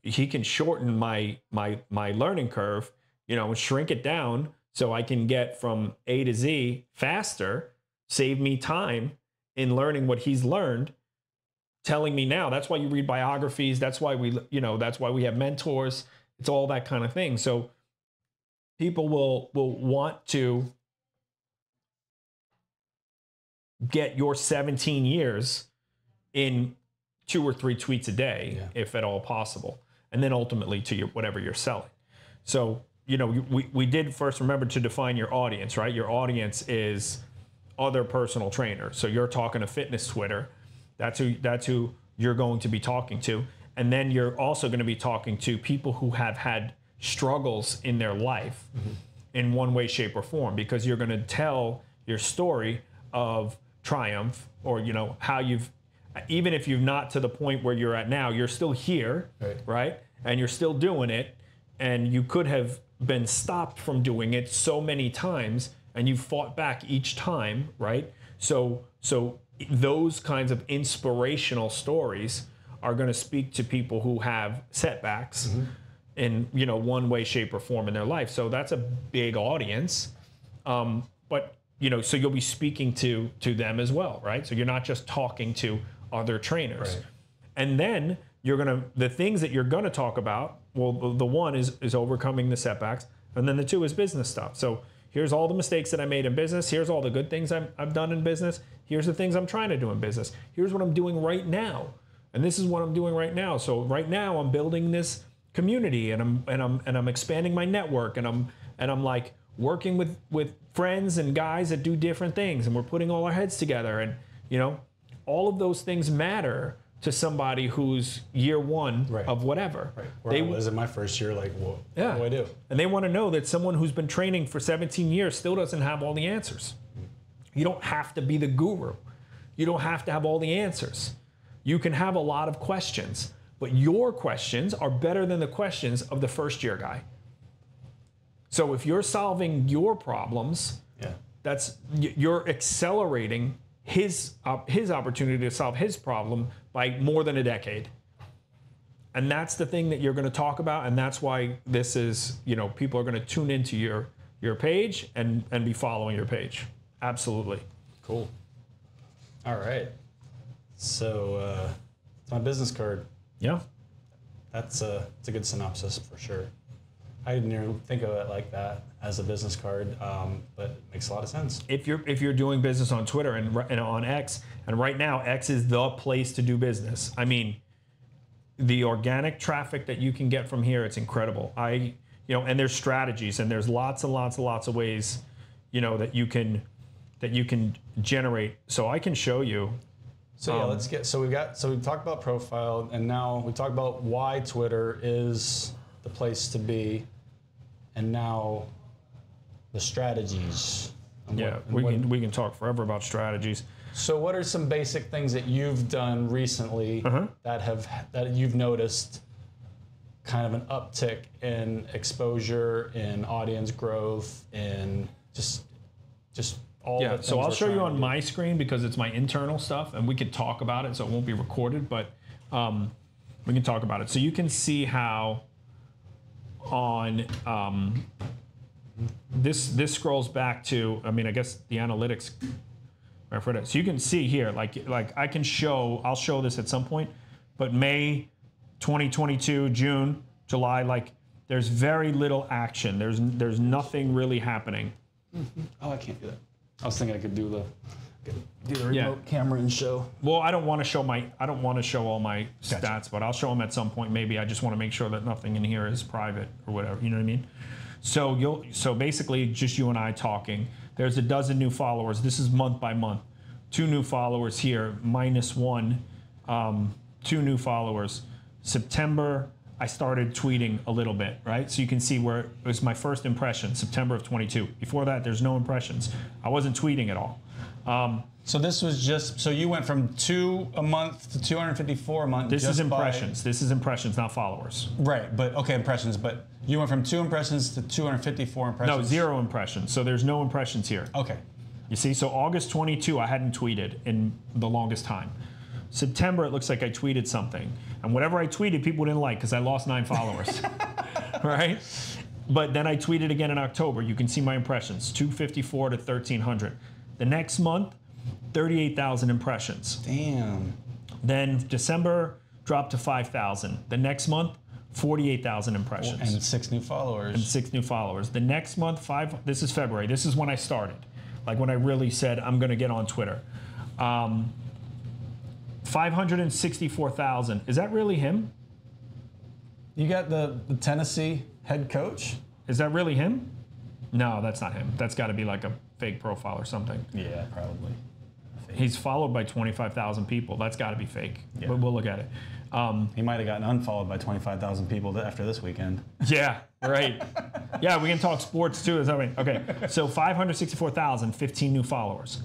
he can shorten my my my learning curve, you know, shrink it down so I can get from A to Z faster. save me time in learning what he's learned telling me now. That's why you read biographies. That's why we you know that's why we have mentors. It's all that kind of thing. So people will will want to get your 17 years in two or three tweets a day Yeah. if at all possible and then ultimately to your whatever you're selling. So you know we, we did first remember to define your audience right? Your audience is other personal trainers. So you're talking to fitness twitter. That's who that's who you're going to be talking to. And then you're also going to be talking to people who have had struggles in their life mm-hmm. in one way shape or form because you're going to tell your story of triumph or you know how you've even if you're not to the point where you're at now you're still here Right. right? And you're still doing it and you could have been stopped from doing it so many times and you fought back each time right? So so those kinds of inspirational stories are going to speak to people who have setbacks in you know one way shape or form in their life. So that's a big audience. Um, but you know so you'll be speaking to to them as well right? So you're not just talking to other trainers. Right. and then you're gonna the things that you're gonna talk about well the, the one is is overcoming the setbacks and then the two is business stuff. So here's all the mistakes that i made in business here's all the good things i i've done in business here's the things i'm trying to do in business here's what i'm doing right now. And this is what i'm doing right now. So right now i'm building this community and i'm and i'm and i'm expanding my network and i'm and i'm like working with with friends and guys that do different things and we're putting all our heads together and you know all of those things matter to somebody who's year one Right. of whatever Right. Where they I was in my first year, like, what, yeah. what do I do? and they want to know that someone who's been training for 17 years still doesn't have all the answers you don't have to be the guru you don't have to have all the answers you can have a lot of questions but your questions are better than the questions of the first year guy so if you're solving your problems Yeah. that's you're accelerating his op- his opportunity to solve his problem by more than a decade and that's the thing that you're going to talk about and that's why this is you know people are going to tune into your your page and and be following your page absolutely Cool. All right. So, uh, it's my business card. yeah That's a, it's a good synopsis for sure. I didn't even think of it like that as a business card, um, but it makes a lot of sense. if you're if you're doing business on Twitter and, and on X, and right now X is the place to do business. I mean, the organic traffic that you can get from here, it's incredible. I you know, and there's strategies and there's lots and lots and lots of ways, you know, that you can that you can generate. So I can show you. So yeah, Um, let's get. So we've got. So we've talked about profile, and now we talked about why Twitter is the place to be, and now the strategies. Yeah, what- we what- can we can talk forever about strategies. So what are some basic things that you've done recently Uh-huh. that have that you've noticed kind of an uptick in exposure, in audience growth, in just just all Yeah, so I'll show you on my screen because it's my internal stuff, and we could talk about it, so it won't be recorded, but um, we can talk about it. So you can see how on um, this this scrolls back to, I mean, I guess the analytics. So you can see here, like like I can show, I'll show this at some point, but May 2022, June, July, like there's very little action. There's there's nothing really happening. Oh, I can't do that. I was thinking I could do the do the remote Yeah. camera and show. Well, I don't want to show my I don't want to show all my stats, but I'll show them at some point. Maybe I just want to make sure that nothing in here is private or whatever. You know what I mean? So you'll so basically just you and I talking. There's a dozen new followers. This is month by month. Two new followers here, minus one. Um, two new followers. September, I started tweeting a little bit, right? So you can see where it was my first impression, September of 22. Before that, there's no impressions. I wasn't tweeting at all. Um, So this was just so you went from two a month to 254 a month. This is by- impressions. This is impressions, not followers. right, but okay, impressions. But you went from two impressions to 254 impressions. No, zero impressions. So there's no impressions here. Okay. You see, so August 22, I hadn't tweeted in the longest time. September, it looks like I tweeted something. And whatever I tweeted, people didn't like because I lost nine followers. right? But then I tweeted again in October. You can see my impressions 254 to 1300. The next month, 38,000 impressions. Damn. Then December dropped to 5,000. The next month, 48,000 impressions And six new followers. And six new followers. The next month, five. This is February. This is when I started, like when I really said I'm going to get on Twitter. Um, Five hundred and sixty-four thousand. Is that really him? You got the, the Tennessee head coach? Is that really him? No, that's not him. That's got to be like a fake profile or something. Yeah, probably. He's followed by twenty-five thousand people. That's got to be fake. Yeah. But we'll look at it. Um, He might have gotten unfollowed by 25,000 people after this weekend. Yeah, right. yeah, we can talk sports too. Is that right? Okay, so 564,000, 15 new followers.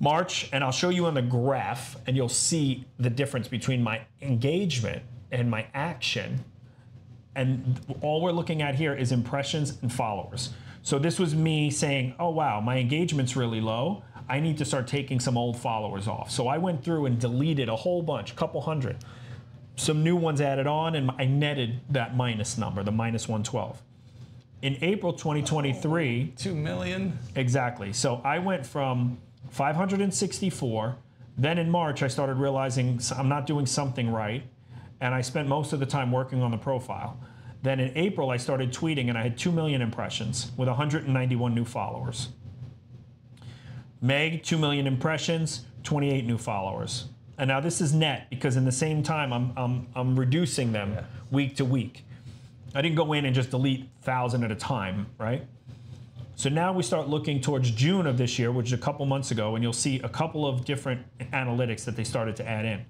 March, and I'll show you on the graph, and you'll see the difference between my engagement and my action. And all we're looking at here is impressions and followers. So this was me saying, oh wow, my engagement's really low. I need to start taking some old followers off. So I went through and deleted a whole bunch, a couple hundred some new ones added on, and I netted that minus number, the minus 112. In April 2023, 2 million? exactly. So I went from 564. Then in March, I started realizing I'm not doing something right, and I spent most of the time working on the profile. Then in April, I started tweeting, and I had 2 million impressions with 191 new followers. Meg, 2 million impressions, 28 new followers. And now this is net because in the same time I'm, I'm, I'm reducing them week to week. I didn't go in and just delete 1,000 at a time, right? So now we start looking towards June of this year, which is a couple months ago, and you'll see a couple of different analytics that they started to add in.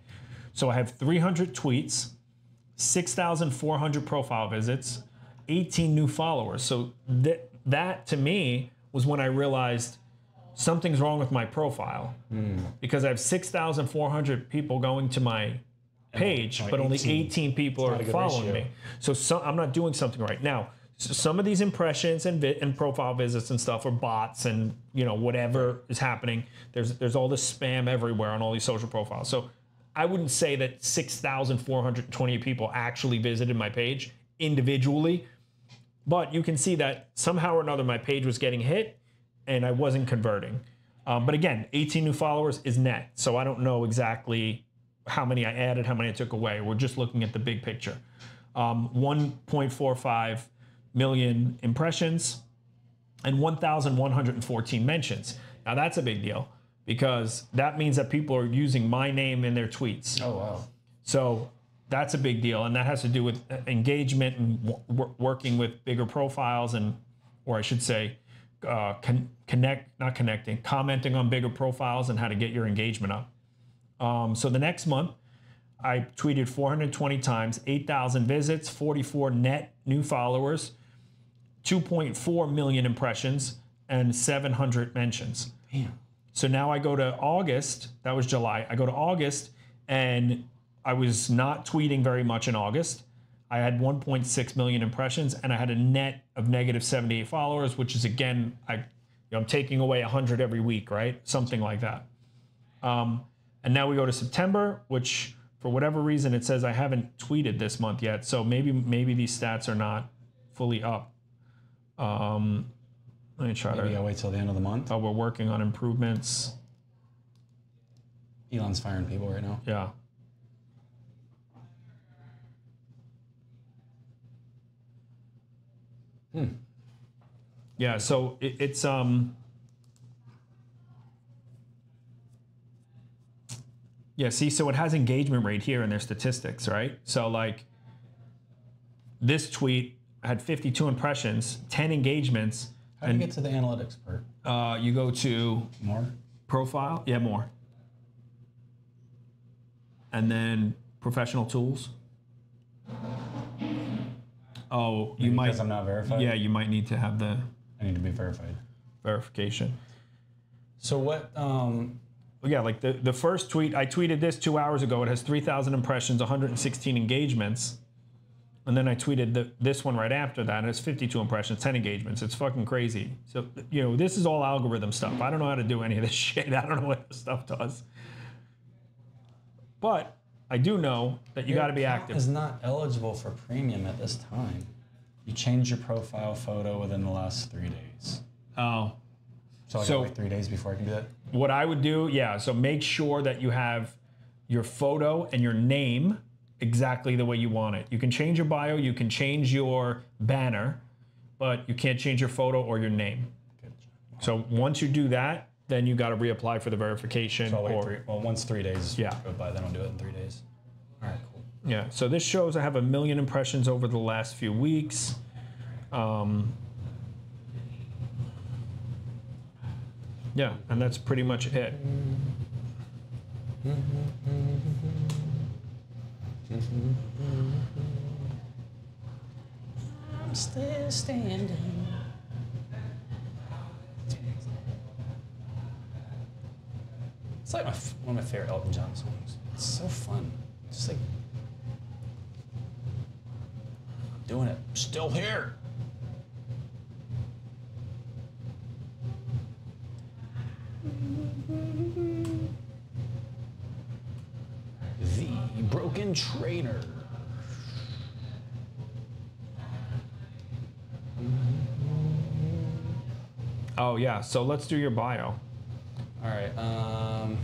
So I have 300 tweets, 6,400 profile visits, 18 new followers. So that that to me was when I realized something's wrong with my profile because I have 6,400 people going to my page, but only 18. 18 people are following ratio. me. So some, I'm not doing something right now. So some of these impressions and, vi- and profile visits and stuff are bots and you know whatever is happening. There's there's all this spam everywhere on all these social profiles. So I wouldn't say that 6,420 people actually visited my page individually, but you can see that somehow or another my page was getting hit and I wasn't converting. Um, but again, 18 new followers is net, so I don't know exactly how many I added, how many I took away. We're just looking at the big picture. Um, 1.45 million impressions and 1,114 mentions. Now that's a big deal because that means that people are using my name in their tweets. Oh, wow. So that's a big deal, and that has to do with engagement and w- working with bigger profiles, and or I should say, uh, con- connect, not connecting, commenting on bigger profiles and how to get your engagement up. Um, so the next month, I tweeted 420 times, 8,000 visits, 44 net new followers, 2.4 million impressions, and 700 mentions. Damn. So now I go to August. That was July. I go to August, and I was not tweeting very much in August. I had 1.6 million impressions, and I had a net of negative 78 followers, which is again, I, you know, I'm taking away 100 every week, right? Something like that. Um, and now we go to September, which for whatever reason it says I haven't tweeted this month yet. So maybe maybe these stats are not fully up. Um, let me try Maybe to. I'll wait till the end of the month. Oh, we're working on improvements. Elon's firing people right now. Yeah. Hmm. Yeah, so it, it's um Yeah, see, so it has engagement rate here in their statistics, right? So like this tweet had 52 impressions, 10 engagements, How do you get to the analytics part? uh, you go to More? profile, yeah, more. And then professional tools. Oh, you might. Because I'm not verified? Yeah, you might need to have the I need to be verified. verification. So what, um, yeah, like the, the first tweet, I tweeted this two hours ago. It has 3,000 impressions, 116 engagements. And then I tweeted the, this one right after that. And it's 52 impressions, 10 engagements. It's fucking crazy. So, you know, this is all algorithm stuff. I don't know how to do any of this shit. I don't know what this stuff does. But I do know that you got to be active. Is not eligible for premium at this time. You changed your profile photo within the last three days. Oh. So I So- gotta wait three days before I can do that. What I would do, yeah, so make sure that you have your photo and your name exactly the way you want it. You can change your bio, you can change your banner, but you can't change your photo or your name. So once you do that, then you got to reapply for the verification. So I'll wait or, three. Well, once three days Yeah. go by, then I'll do it in three days. All right, cool. Yeah, so this shows I have a million impressions over the last few weeks. Um, yeah, and that's pretty much it. I'm still standing. It's like my, one of my favorite Elton John songs. It's so fun. Just like I'm doing it. Still here. The Broken Trainer. Oh yeah, so let's do your bio. All right. Um,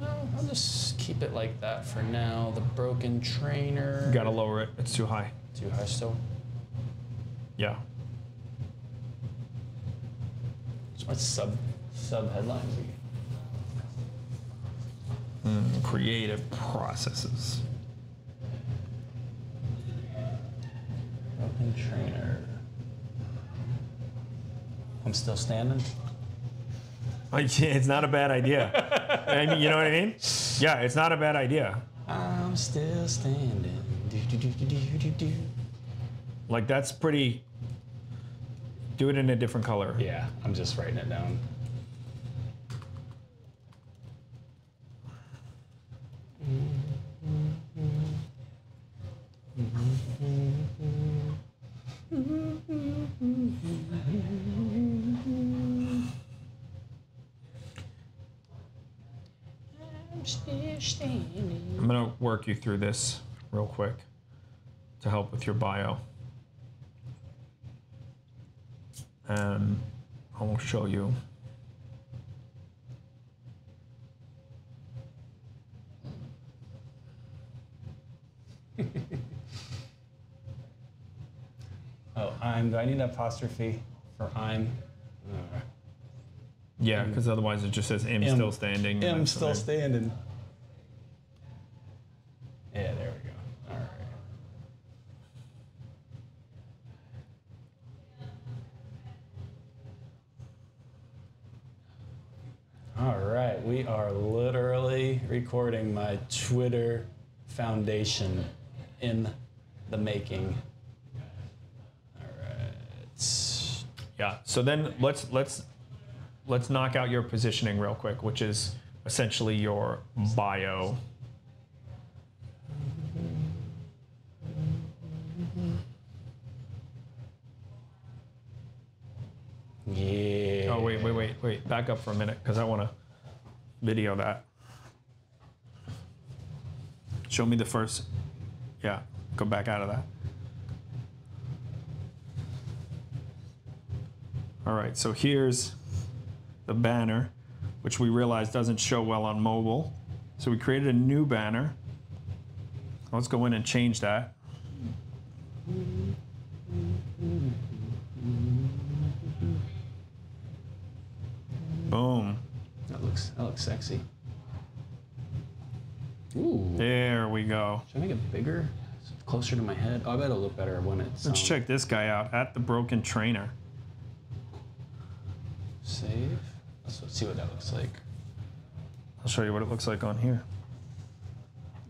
I'll just keep it like that for now. The broken trainer. You gotta lower it. It's too high. Too high still. Yeah. So what sub sub headline? Mm, Creative processes. Broken trainer. I'm still standing. It's not a bad idea. I mean, you know what I mean? Yeah, it's not a bad idea. I'm still standing. Do, do, do, do, do, do, do. Like that's pretty. Do it in a different color. Yeah, I'm just writing it down. Work you through this real quick to help with your bio. And I will show you. Oh, I'm. Do I need an apostrophe for I'm? Uh, Yeah, because otherwise it just says "im Im- still standing." and I'm still standing. Yeah, there we go. All right. All right, we are literally recording my Twitter foundation in the making. All right. Yeah. So then let's let's let's knock out your positioning real quick, which is essentially your bio. Yeah. Oh wait, wait, wait, wait. Back up for a minute because I want to video that. Show me the first. Yeah, go back out of that. All right, so here's the banner, which we realized doesn't show well on mobile. So we created a new banner. Let's go in and change that. Boom. That looks that looks sexy. Ooh. There we go. Should I make it bigger? Closer to my head? Oh, I bet it'll look better when it's Let's um, check this guy out at the Broken Trainer. Save. Let's, let's see what that looks like. I'll show you what it looks like on here.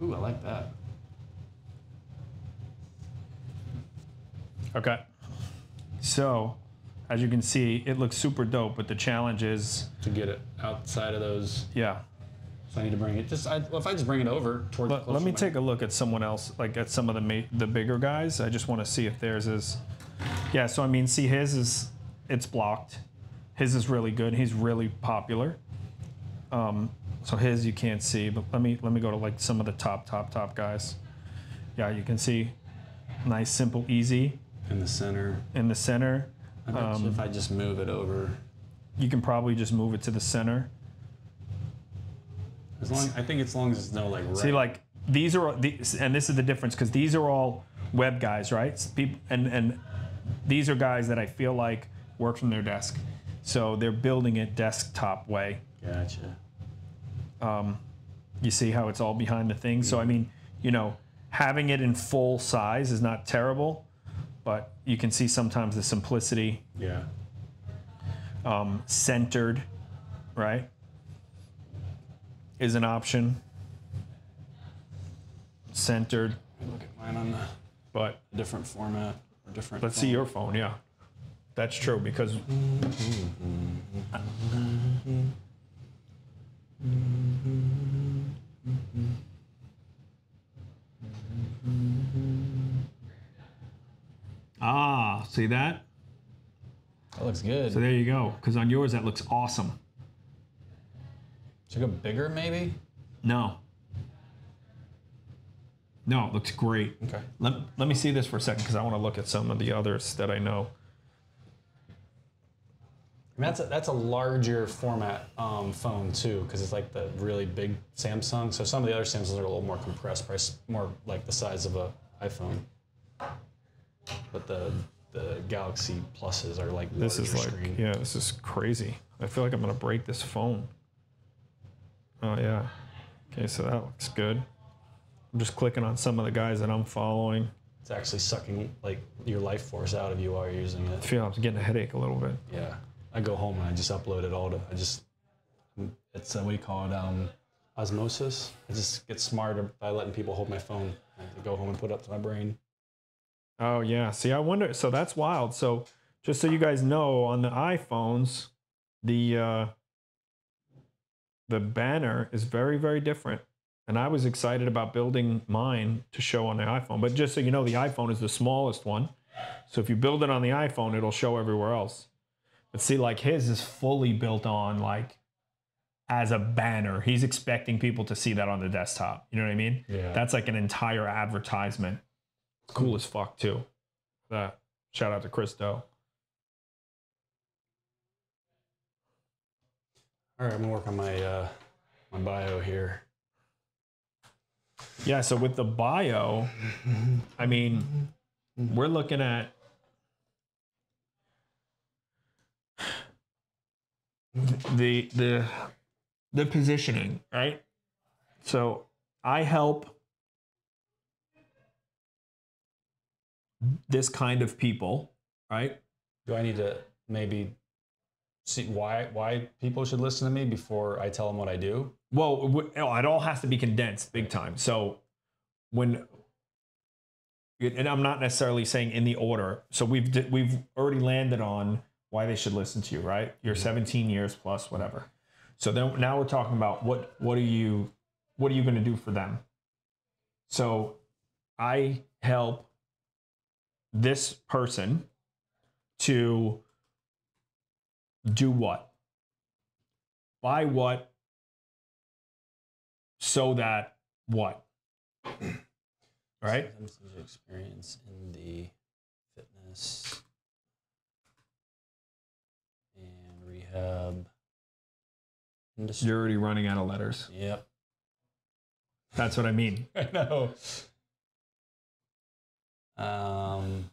Ooh, I like that. Okay. So, as you can see, it looks super dope, but the challenge is, To get it outside of those, yeah. So I need to bring it. Just I, well, if I just bring it over towards. Let, let me take a look at someone else, like at some of the ma- the bigger guys. I just want to see if theirs is. Yeah, so I mean, see, his is it's blocked. His is really good. He's really popular. Um, so his you can't see, but let me let me go to like some of the top top top guys. Yeah, you can see Nice, simple, easy. In the center. In the center, I you if I just move it over, you can probably just move it to the center. As long I think as long as it's no like right. See, like these are, these, and this is the difference because these are all web guys, right? People, and and these are guys that I feel like work from their desk, so they're building it desktop way. Gotcha. You see how it's all behind the thing. So I mean, you know, having it in full size is not terrible, but you can see sometimes the simplicity, Yeah. um, centered, right, is an option. Centered, Look at mine on the but different format or different. Let's see your phone, yeah. That's true because Ah, see that? That looks good. So there you go. Because on yours that looks awesome. Should go bigger maybe? No. No, it looks great. Okay. Let, let me see this for a second because I want to look at some of the others that I know. I mean, that's a, that's a larger format um, phone too, because it's like the really big Samsung. So some of the other Samsungs are a little more compressed, price more like the size of a iPhone. But the the Galaxy Pluses are like This is like, screen. yeah, this is crazy. I feel like I'm gonna break this phone. Oh yeah. Okay, so that looks good. I'm just clicking on some of the guys that I'm following. It's actually sucking like your life force out of you while you're using it. I feel I'm getting a headache a little bit. Yeah. I go home and I just upload it all to. I just. It's uh, what do you call it? Um, osmosis. I just get smarter by letting people hold my phone. I go home and put it up to my brain. Oh yeah. See, I wonder. So that's wild. So just so you guys know, on the iPhones, the uh, the banner is very very different. And I was excited about building mine to show on the iPhone. But just so you know, the iPhone is the smallest one. So if you build it on the iPhone, it'll show everywhere else. But see, like his is fully built on like as a banner. He's expecting people to see that on the desktop. You know what I mean? Yeah. That's like an entire advertisement. Cool as fuck too. That shout out to Chris Do. All right, I'm gonna work on my uh, my bio here. Yeah, so with the bio, I mean, we're looking at the the the positioning, right? So I help this kind of people, right? Do I need to maybe see why why people should listen to me before I tell them what I do? Well, it all has to be condensed big time. So when and I'm not necessarily saying in the order. So we've we've already landed on why they should listen to you, right? You're mm-hmm. 17 years plus whatever. So then now we're talking about what what are you what are you going to do for them? So I help this person to do what? Buy what? So that what? Right? Experience in the fitness and rehab industry. You're already running out of letters. Yep. That's what I mean. I know. Um,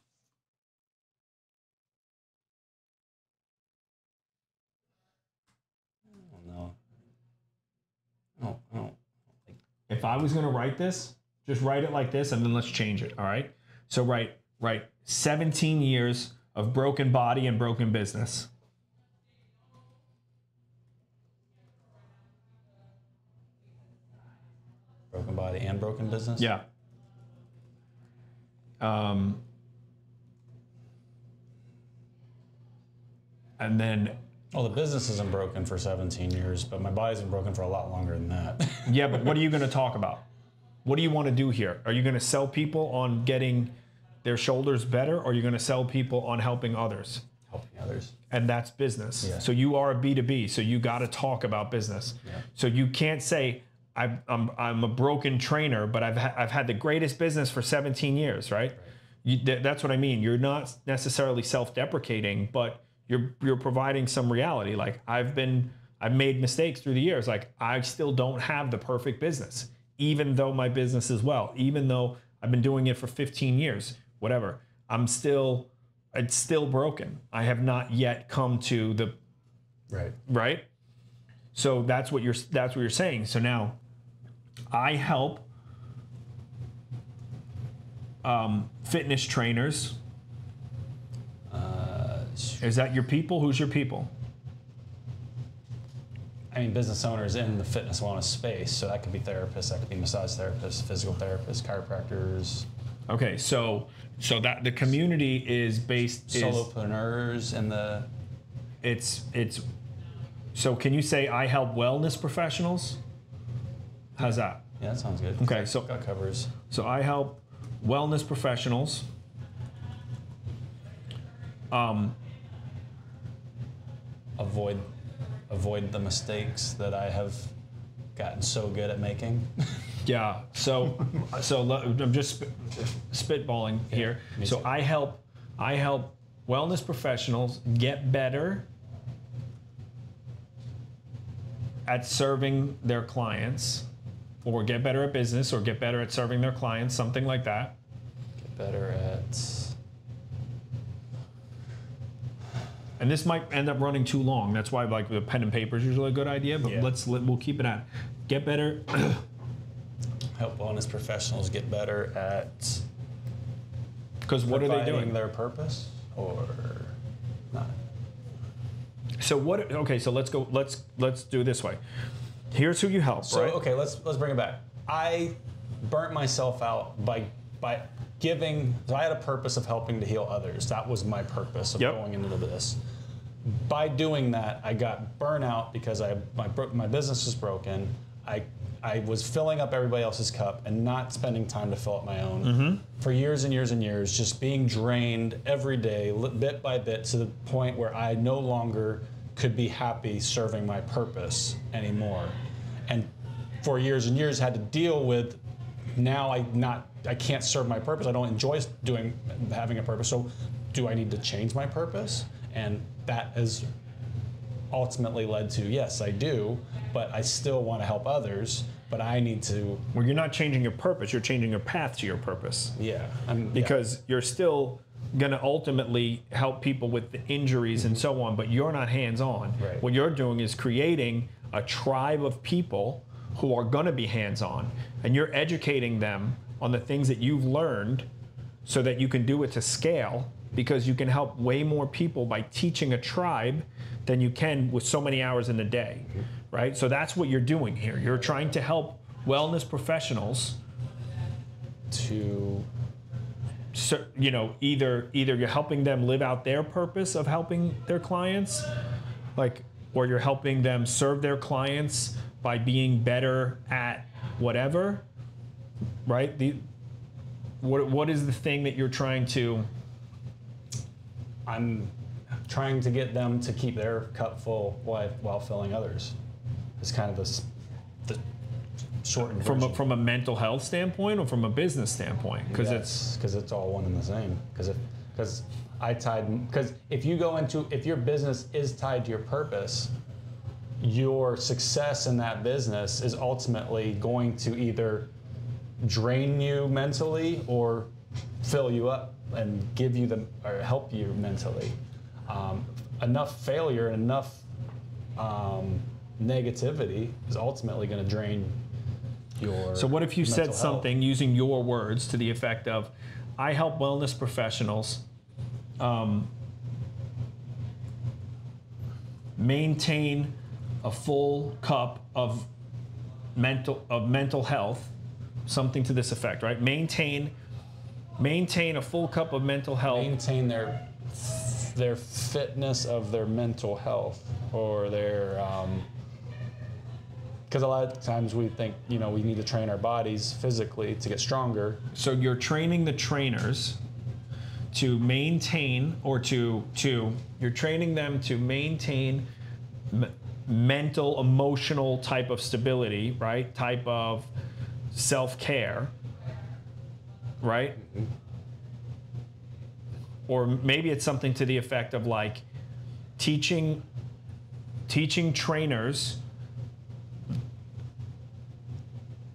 I don't know. I don't, I don't like If I was going to write this, just write it like this and then let's change it. All right. So write, write 17 years of broken body and broken business. broken body and broken business. Yeah. Um, and then, Well, the business isn't broken for 17 years, but my body's been broken for a lot longer than that. yeah, but what are you going to talk about? What do you want to do here? Are you going to sell people on getting their shoulders better or are you going to sell people on helping others? Helping others. and that's business. Yeah. So you are a B2B, so you got to talk about business. So you can't say, I've, I'm, I'm a broken trainer, but I've, ha- I've had the greatest business for 17 years, right? You, th- that's what I mean. You're not necessarily self-deprecating, but you're you're providing some reality. Like I've been, I've made mistakes through the years. Like I still don't have the perfect business, even though my business is well, even though I've been doing it for 15 years, whatever. I'm still, it's still broken. I have not yet come to the Right. right? So that's what you're that's what you're saying. So now I help um, fitness trainers. Is that your people? Who's your people? I mean, business owners in the fitness wellness space. So that could be therapists, that could be massage therapists, physical therapists, chiropractors, Okay, so so that the community is based solopreneurs, and the it's it's so can you say I help wellness professionals? How's that? yeah, that sounds good. Okay, so That covers. So I help wellness professionals. Um, avoid avoid the mistakes that I have gotten so good at making. yeah. So, so I'm just spit, spitballing here. So too. I help, I help wellness professionals get better at serving their clients, or get better at business, or get better at serving their clients, something like that. Get better at And this might end up running too long. That's why like the pen and paper is usually a good idea. But Yeah. let's let, we'll keep it at get better help wellness professionals get better at because what are they doing? their purpose or not. So what? Okay, so let's go. Let's let's do it this way. Here's who you help, So right? okay, let's let's bring it back. I burnt myself out by by giving. So I had a purpose of helping to heal others. That was my purpose of Yep. going into this. By doing that, I got burnout because I my my business was broken. I I was filling up everybody else's cup and not spending time to fill up my own mm-hmm. for years and years and years. Just being drained every day, bit by bit, to the point where I no longer could be happy serving my purpose anymore and for years and years had to deal with now I not I can't serve my purpose. I don't enjoy doing having a purpose. So do I need to change my purpose? And that has ultimately led to yes, I do, but I still want to help others, but I need to Well, you're not changing your purpose. You're changing your path to your purpose yeah, I'm, yeah. because you're still going to ultimately help people with the injuries and so on, but you're not hands on. Right. What you're doing is creating a tribe of people who are going to be hands on, and you're educating them on the things that you've learned so that you can do it to scale because you can help way more people by teaching a tribe than you can with so many hours in the day, right? So that's what you're doing here. You're trying to help wellness professionals to you know either either you're helping them live out their purpose of helping their clients like or you're helping them serve their clients by being better at whatever right the what what is the thing that you're trying to I'm trying to get them to keep their cup full while, while filling others. It's kind of the, s- the shortened from a, from a mental health standpoint or from a business standpoint because it's because it's all one and the same. Because if because I tied because if you go into if your business is tied to your purpose, your success in that business is ultimately going to either drain you mentally or fill you up and give you the or help you mentally. Um, enough failure and enough um, negativity is ultimately going to drain your. So what if you said health. something using your words to the effect of, "I help wellness professionals um, maintain a full cup of mental of mental health, something to this effect, right? Maintain maintain a full cup of mental health. maintain their their fitness of their mental health or their um, because a lot of times we think you know we need to train our bodies physically to get stronger So you're training the trainers to maintain or to to you're training them to maintain mental emotional type of stability, right? Type of self-care, right? or maybe it's something to the effect of like teaching teaching trainers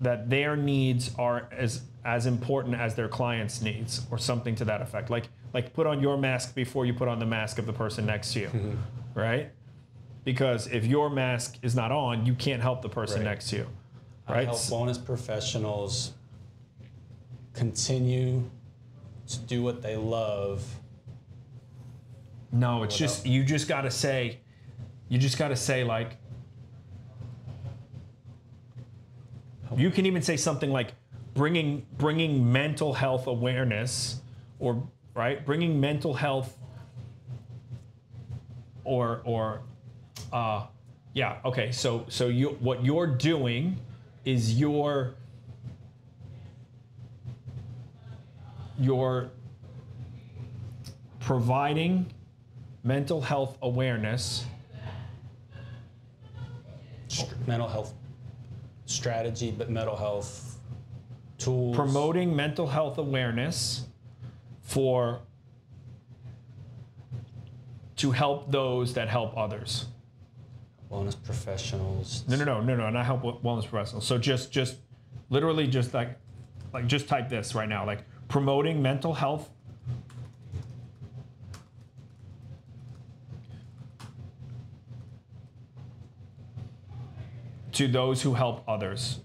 that their needs are as as important as their clients' needs, or something to that effect. Like like put on your mask before you put on the mask of the person next to you, mm-hmm. right? Because if your mask is not on, you can't help the person Right. next to you, I right? help wellness professionals continue to do what they love. No, it's just you just got to say, you just got to say like. You can even say something like bringing bringing mental health awareness, or right, bringing mental health. Or or, uh, yeah, okay. So so you what you're doing is you're you're providing mental health awareness mental health strategy, but mental health tools. promoting mental health awareness for to help those that help others wellness professionals. no no no no no not help wellness professionals. So just just literally just like like just type this right now like promoting mental health. To those who help others.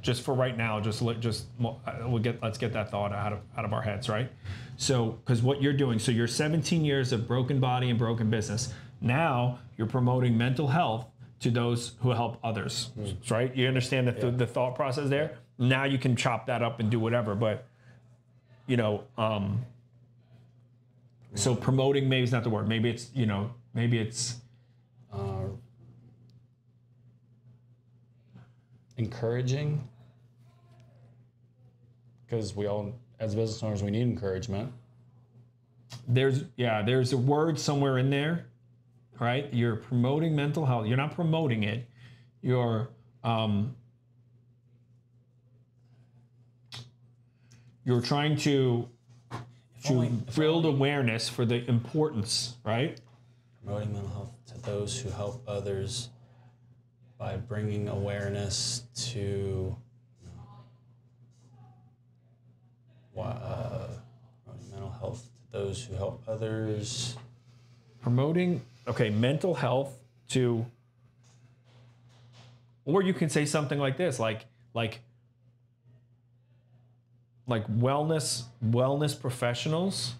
Just for right now just let just we'll get let's get that thought out of out of our heads right? So because what you're doing so you're 17 years of broken body and broken business. Now you're promoting mental health to those who help others. Right? You understand the, th- the thought process there? Now you can chop that up and do whatever but you know um so promoting maybe is not the word. Maybe it's you know maybe it's uh, encouraging? Because we all as business owners we need encouragement. There's yeah there's a word somewhere in there right? You're promoting mental health. You're not promoting it. You're um, you're trying to to only- if build awareness for the importance right? Promoting mental health to those who help others by bringing awareness to uh, promoting mental health to those who help others. Promoting okay mental health to or you can say something like this like like like wellness wellness professionals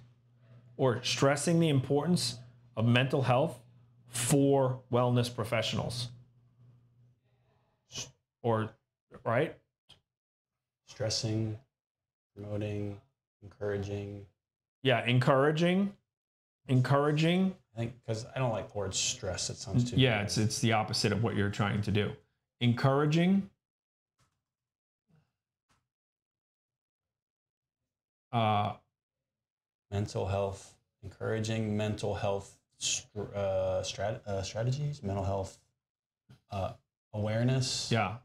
or stressing the importance of mental health for wellness professionals. Or right? Stressing promoting encouraging. Yeah encouraging encouraging i think because i don't like the word stress it sounds too yeah it's it's the opposite of what you're trying to do. Encouraging? Uh mental health encouraging mental health uh, strat- uh, strategies mental health uh, awareness. Yeah.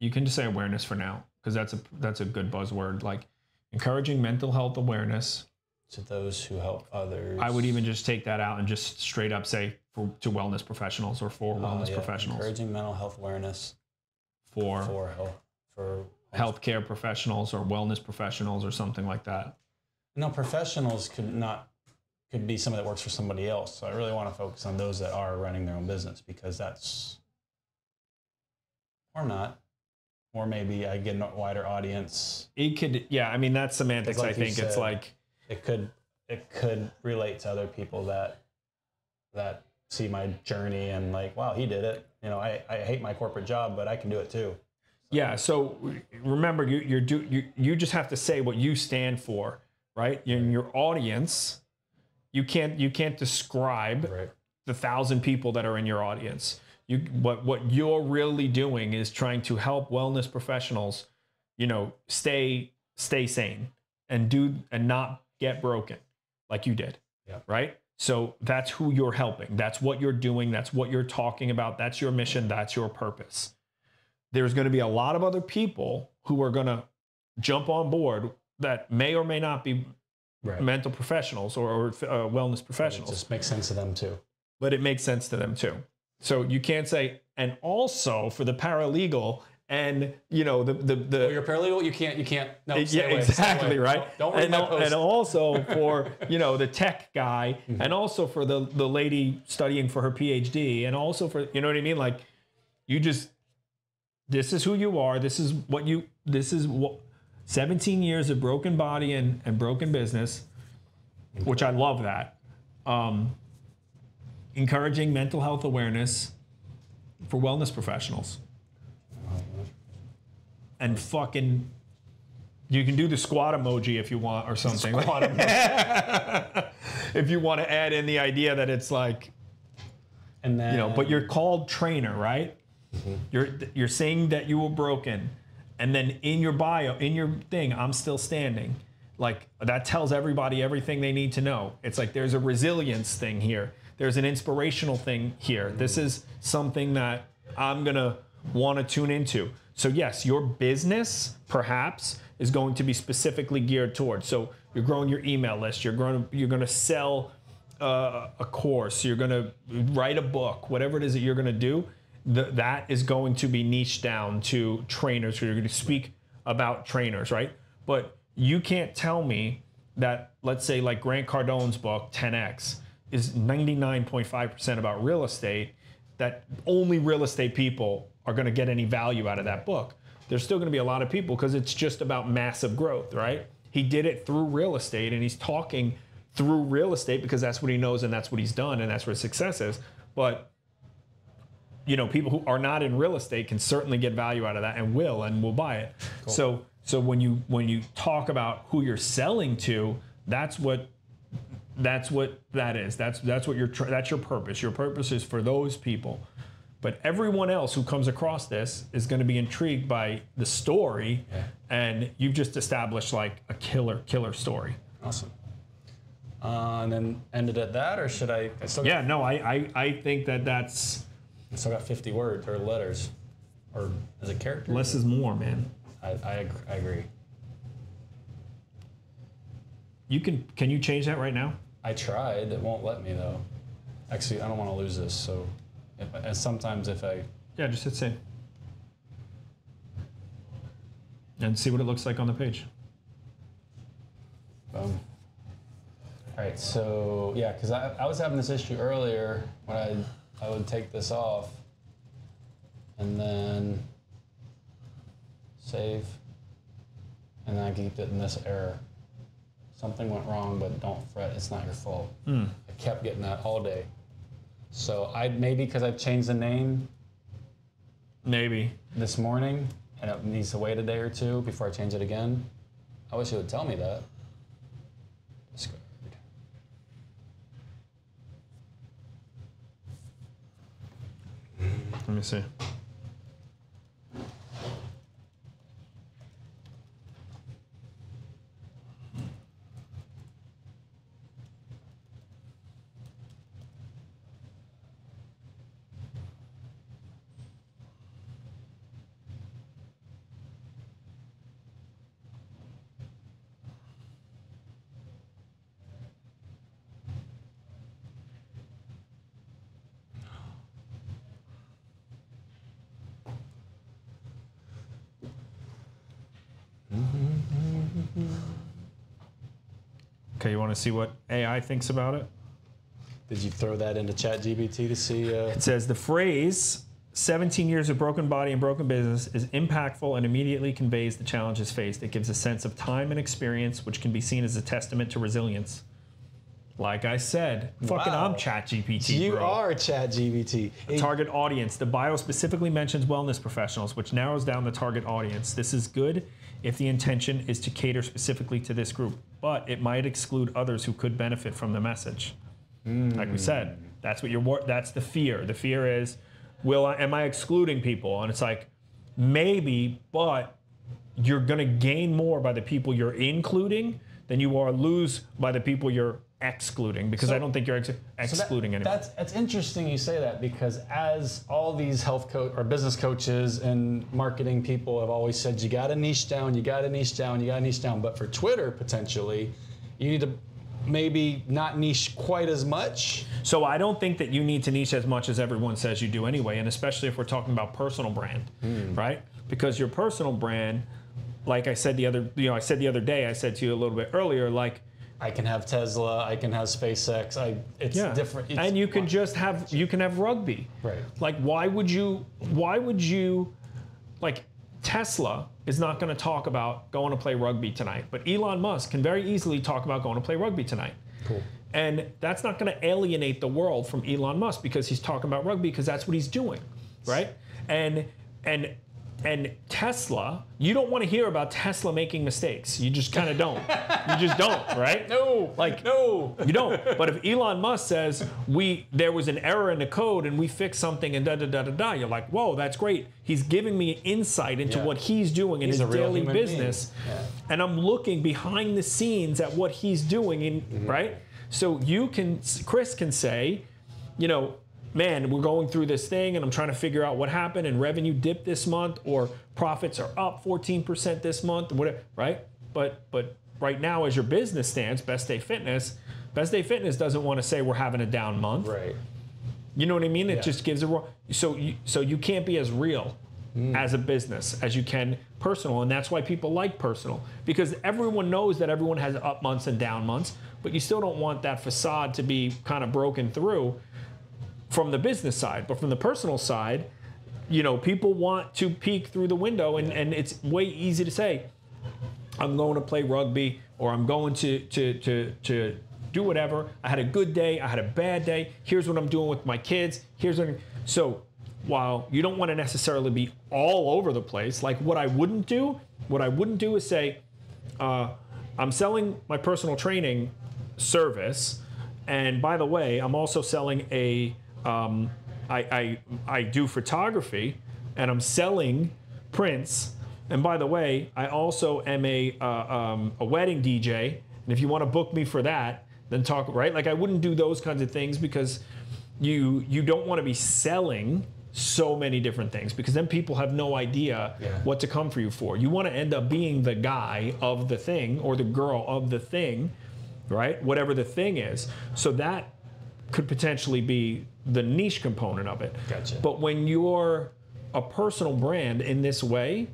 You can just say awareness for now because that's a that's a good buzzword. Like encouraging mental health awareness to those who help others. I would even just take that out and just straight up say for to wellness professionals or for Uh, wellness yeah, professionals. encouraging mental health awareness for for health for healthcare professionals or wellness professionals or something like that. No professionals could not could be somebody that works for somebody else. So i really want to focus on those that are running their own business because that's or not or maybe i get a wider audience. It could yeah i mean that's semantics i like you think. It's like it could it could relate to other people that that see my journey and like wow he did it you know i, I hate my corporate job but i can do it too Yeah. So remember, you you're do you you just have to say what you stand for, right? In your audience, you can't you can't describe right the thousand people that are in your audience. You what what you're really doing is trying to help wellness professionals, you know, stay stay sane and do and not get broken like you did. Yeah. Right? So that's who you're helping. That's what you're doing, that's what you're talking about, that's your mission, that's your purpose. There's going to be a lot of other people who are going to jump on board that may or may not be Right. mental professionals or, or uh, wellness It professionals just makes sense to them too. but it makes sense to them too. So you can't say, and also for the paralegal and you know the the, the Oh, you're paralegal. You can't. You can't. No. yeah, away, exactly right. Don't, don't and, my al- post. and also for you know the tech guy, Mm-hmm. and also for the the lady studying for her PhD, and also for you know what I mean. Like you just this is who you are. This is what you. This is what. 17 years of broken body and, and broken business, which I love that. Um, encouraging mental health awareness for wellness professionals. And fucking, you can do the squat emoji if you want or something. if you want to add in the idea that it's like, and then you know, but you're called trainer, right? You're you're saying that you were broken, and then in your bio, in your thing, I'm still standing. Like that tells everybody everything they need to know. It's like there's a resilience thing here. There's an inspirational thing here. This is something that I'm gonna want to tune into. So yes, your business perhaps is going to be specifically geared towards. So you're growing your email list. You're growing. You're going to sell uh, a course, you're going to write a book, whatever it is that you're going to do, th- that is going to be niched down to trainers. You're going to speak about trainers, right? But you can't tell me that, let's say, like Grant Cardone's book, 10x, is 99.5% about real estate, that only real estate people are going to get any value out of that book. There's still going to be a lot of people because it's just about massive growth, right? He did it through real estate and he's talking through real estate because that's what he knows and that's what he's done and that's where success is. But you know, people who are not in real estate can certainly get value out of that and will and will buy it. So so when you when you talk about who you're selling to, that's what that's what that is. That's that's what your that's your purpose. Your purpose is for those people. But everyone else who comes across this is going to be intrigued by the story, and you've just established like a killer killer story. awesome. Uh, and then ended at that, or should I? I still got, Yeah, no, I, I, I think that that's I still got 50 words or letters, or as a character. less is more, man. I, I, I agree. You can can you change that right now? I tried. It won't let me though. Actually, I don't want to lose this. So, if, and sometimes if I Yeah, just hit save. And see what it looks like on the page. Um, Boom. All right, so yeah, because I, I was having this issue earlier when I I would take this off and then save, and then I keep it in this error. Something went wrong, but don't fret, it's not your fault. Hmm. I kept getting that all day. So I maybe because I've changed the name Maybe. this morning and it needs to wait a day or two before I change it again. I wish it would tell me that. Let me see. Okay, you want to see what AI thinks about it? Did you throw that into ChatGPT to see? Uh, It says the phrase 17 years of broken body and broken business is impactful and immediately conveys the challenges faced. It gives a sense of time and experience, which can be seen as a testament to resilience. Like I said, fucking Wow. I'm ChatGPT. you bro. are ChatGPT. Target audience. The bio specifically mentions wellness professionals, which narrows down the target audience. This is good if the intention is to cater specifically to this group, but it might exclude others who could benefit from the message. Like we said, that's what you're. That's the fear. The fear is, will I? Am I excluding people? And it's like, maybe, but you're gonna gain more by the people you're including than you are lose by the people you're excluding. Because I don't think you're ex- So that- excluding anyone. That's that's interesting you say that because as all these health coach or business coaches and marketing people have always said, you got to niche down, you got to niche down, you got to niche down. But for Twitter, potentially, you need to maybe not niche quite as much. So I don't think that you need to niche as much as everyone says you do anyway, and especially if we're talking about personal brand, hmm. right? Because your personal brand, like I said the other, you know, I said the other day, I said to you a little bit earlier, like I can have Tesla, I can have SpaceX. I it's yeah, different. It's, and you can just have you can have rugby, Right. Like why would you? Why would you? Like Tesla is not going to talk about going to play rugby tonight, but Elon Musk can very easily talk about going to play rugby tonight. Cool. And that's not going to alienate the world from Elon Musk because he's talking about rugby because that's what he's doing, right? And and and Tesla, you don't want to hear about Tesla making mistakes. You just kind of don't. you just don't, right? No, Like no. you don't. But if Elon Musk says we there was an error in the code and we fixed something and da da da da da, you're like, whoa, that's great. He's giving me insight into Yeah. what he's doing in He's his a daily business, Yeah. and I'm looking behind the scenes at what he's doing. In Mm-hmm. right, so you can, Chris can say, you know. Man, we're going through this thing and I'm trying to figure out what happened and revenue dipped this month or profits are up 14% this month, whatever, right? But but right now as your business stands, Best Day Fitness, Best Day Fitness doesn't want to say we're having a down month. Right. You know what I mean? It Yeah. just gives a. So you, so you can't be as real mm. as a business as you can personal, and that's why people like personal because everyone knows that everyone has up months and down months, but you still don't want that facade to be kind of broken through from the business side, but from the personal side, you know, people want to peek through the window, and, and it's way easy to say, I'm going to play rugby or I'm going to to to to do whatever. I had a good day, I had a bad day. Here's what I'm doing with my kids. Here's what I'm, so while you don't want to necessarily be all over the place, like what I wouldn't do, what I wouldn't do is say, uh, I'm selling my personal training service, and by the way, I'm also selling a um, I, I I do photography, and I'm selling prints. And by the way, I also am a uh, um, a wedding DJ, and if you want to book me for that, then talk right. Like I wouldn't do those kinds of things because you you don't want to be selling so many different things because then people have no idea Yeah. what to come for you for. You want to end up being the guy of the thing or the girl of the thing, right? Whatever the thing is. So that could potentially be the niche component of it. Gotcha. But when you're a personal brand in this way,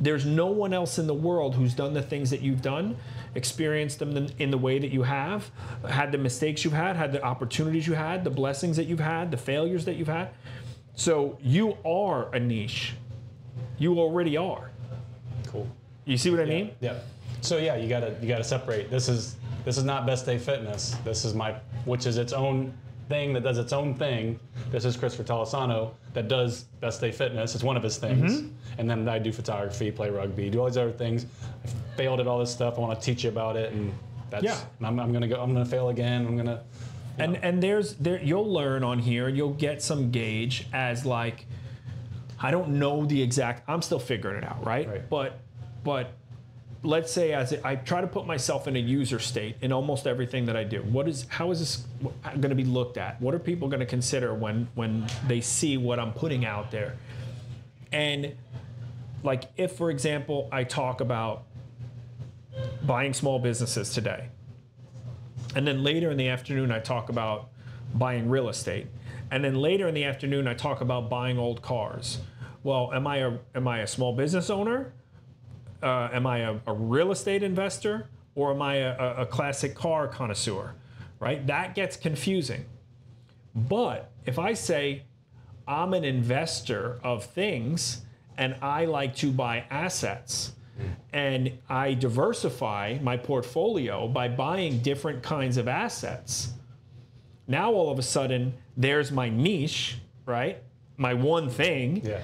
there's no one else in the world who's done the things that you've done, experienced them in- in the way that you have, had the mistakes you've had, had the opportunities you had, the blessings that you've had, the failures that you've had. So you are a niche. You already are. Cool. You see what I mean? Yeah. So yeah, you gotta you gotta separate. This is this is not Best Day Fitness. This is my which is its own thing that does its own thing. This is Christopher Tolisano that does Best Day Fitness. It's one of his things. Mm-hmm. And then I do photography, play rugby, do all these other things. I failed at all this stuff. I want to teach you about it, and that's. Yeah. and I'm, I'm gonna go. I'm gonna fail again. I'm gonna. And and there's there you'll learn on here and you'll get some gauge as like I don't know the exact I'm still figuring it out, right? Right. But but let's say as I try to put myself in a user state in almost everything that I do. What is how is this going to be looked at? What are people going to consider when when they see what I'm putting out there? And like if for example I talk about buying small businesses today. And then later in the afternoon, I talk about buying real estate. And then later in the afternoon, I talk about buying old cars. Well, am I a, am I a small business owner? Uh, am I a, a real estate investor? Or am I a, a- a classic car connoisseur? Right? That gets confusing. But if I say I'm an investor of things and I like to buy assets and I diversify my portfolio by buying different kinds of assets, now all of a sudden there's my niche, right? My one thing Yeah.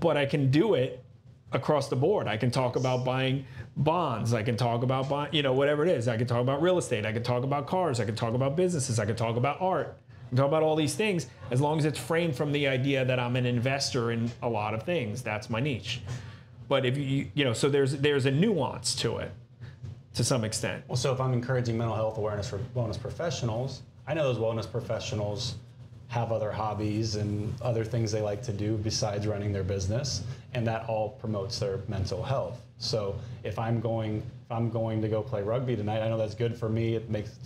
but I can do it across the board. I can talk about buying bonds. I can talk about buying, you know, whatever it is. I can talk about real estate. I can talk about cars. I can talk about businesses. I can talk about art. I can talk about all these things as long as it's framed from the idea that I'm an investor in a lot of things. That's my niche. But if you, you know, so there's there's a nuance to it, to some extent. Well, so if I'm encouraging mental health awareness for wellness professionals, I know those wellness professionals have other hobbies and other things they like to do besides running their business, and that all promotes their mental health. So if I'm going if I'm going to go play rugby tonight, I know that's good for me. It makes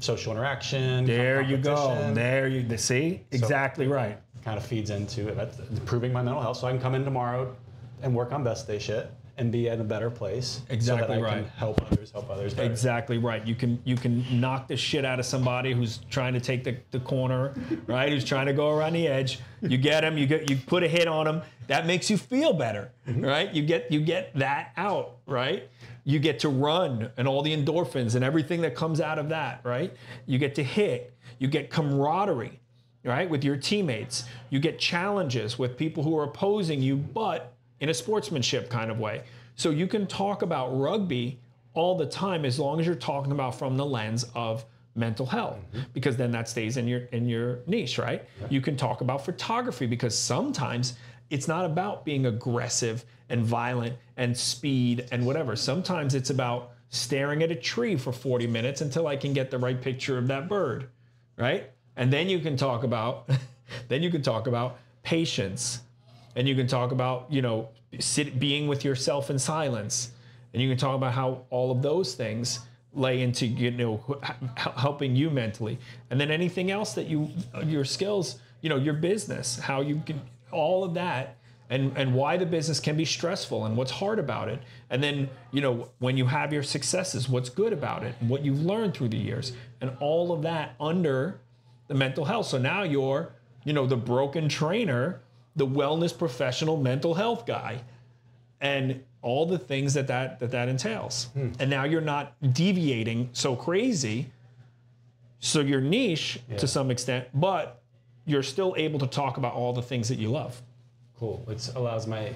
social interaction. There you go. There you see exactly right. kind of feeds into it. That's improving my mental health, so I can come in tomorrow and work on best day shit and be in a better place. so Exactly that I right. Can help others, help others. Better. Exactly right. You can you can knock the shit out of somebody who's trying to take the, the corner, right? Who's trying to go around the edge. You get him. You get you put a hit on him. That makes you feel better, mm-hmm. right? You get you get that out, right? You get to run and all the endorphins and everything that comes out of that, right? You get to hit. You get camaraderie, right, with your teammates. You get challenges with people who are opposing you, but in a sportsmanship kind of way. So you can talk about rugby all the time as long as you're talking about from the lens of mental health mm-hmm. because then that stays in your in your niche right? You can talk about photography because sometimes it's not about being aggressive and violent and speed and whatever. Sometimes it's about staring at a tree for 40 minutes until i can get the right picture of that bird right? And then you can talk about then you can talk about patience and you can talk about you know sit, being with yourself in silence. And you can talk about how all of those things lay into you know helping you mentally. And then anything else that you your skills you know your business how you can all of that and and why the business can be stressful and what's hard about it. And then you know when you have your successes what's good about it what you've learned through the years and all of that under the mental health. So now you're you know the broken trainer the wellness professional mental health guy and all the things that that that, that entails hmm. and now you're not deviating so crazy so your niche to some extent but you're still able to talk about all the things that you love cool. It allows my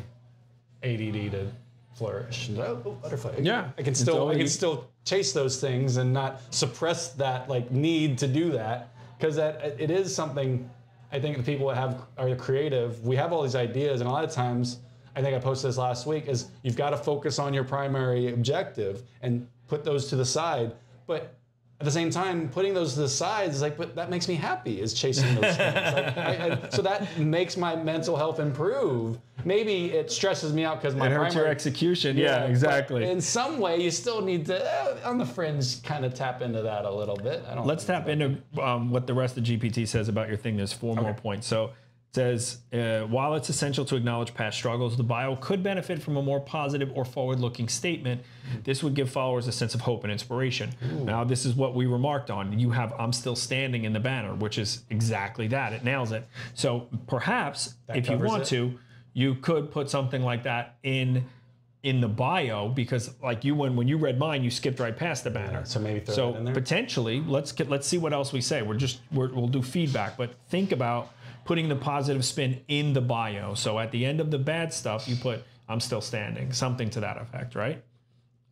ADD to flourish. Oh, oh, butterfly. Yeah. I can still I can still chase those things and not suppress that like need to do that because that it is something I think the people that have are creative. We have all these ideas and a lot of times I think I posted this last week is you've got to focus on your primary objective and put those to the side, but at the same time, putting those to the side is like, but that makes me happy. Is chasing those things. Like, I, I, so that makes my mental health improve. Maybe it stresses me out because my it hurts your execution yeah, but exactly In some way, you still need to, uh, on the fringe, kind of tap into that a little bit. I don't. Let's tap into um, what the rest of GPT says about your thing. There's four more points. So says, uh, while it's essential to acknowledge past struggles, the bio could benefit from a more positive or forward-looking statement. This would give followers a sense of hope and inspiration. Now, this is what we remarked on. You have "I'm still standing" in the banner, which is exactly that. It nails it. So perhaps, if you want it. to, you could put something like that in in the bio because like you when when you read mine you skipped right past the banner so maybe throw so that in there? potentially let's get let's see what else we say we're just we're, we'll do feedback but think about putting the positive spin in the bio so at the end of the bad stuff you put i'm still standing something to that effect right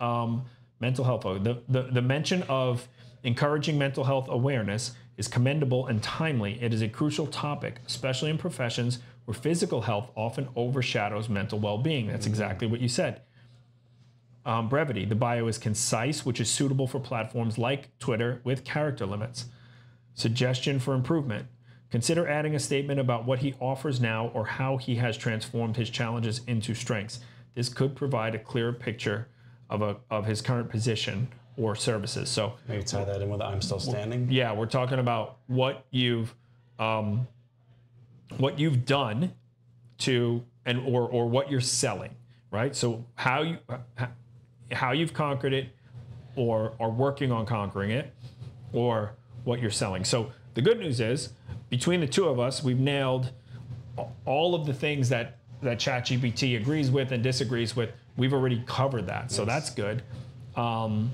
um, mental health the, the the mention of encouraging mental health awareness is commendable and timely it is a crucial topic especially in professions where physical health often overshadows mental well-being that's exactly what you said um, brevity. The bio is concise, which is suitable for platforms like Twitter with character limits. Suggestion for improvement. Consider adding a statement about what he offers now or how he has transformed his challenges into strengths. This could provide a clearer picture of, a, of his current position or services. So, maybe tie that in with "I'm still standing." yeah, we're talking about what you've um, what you've done to and or or what you're selling, right? So how you how you've conquered it, or are working on conquering it, or what you're selling. So the good news is, between the two of us, we've nailed all of the things that that ChatGPT agrees with and disagrees with. We've already covered that, so that's good. Um,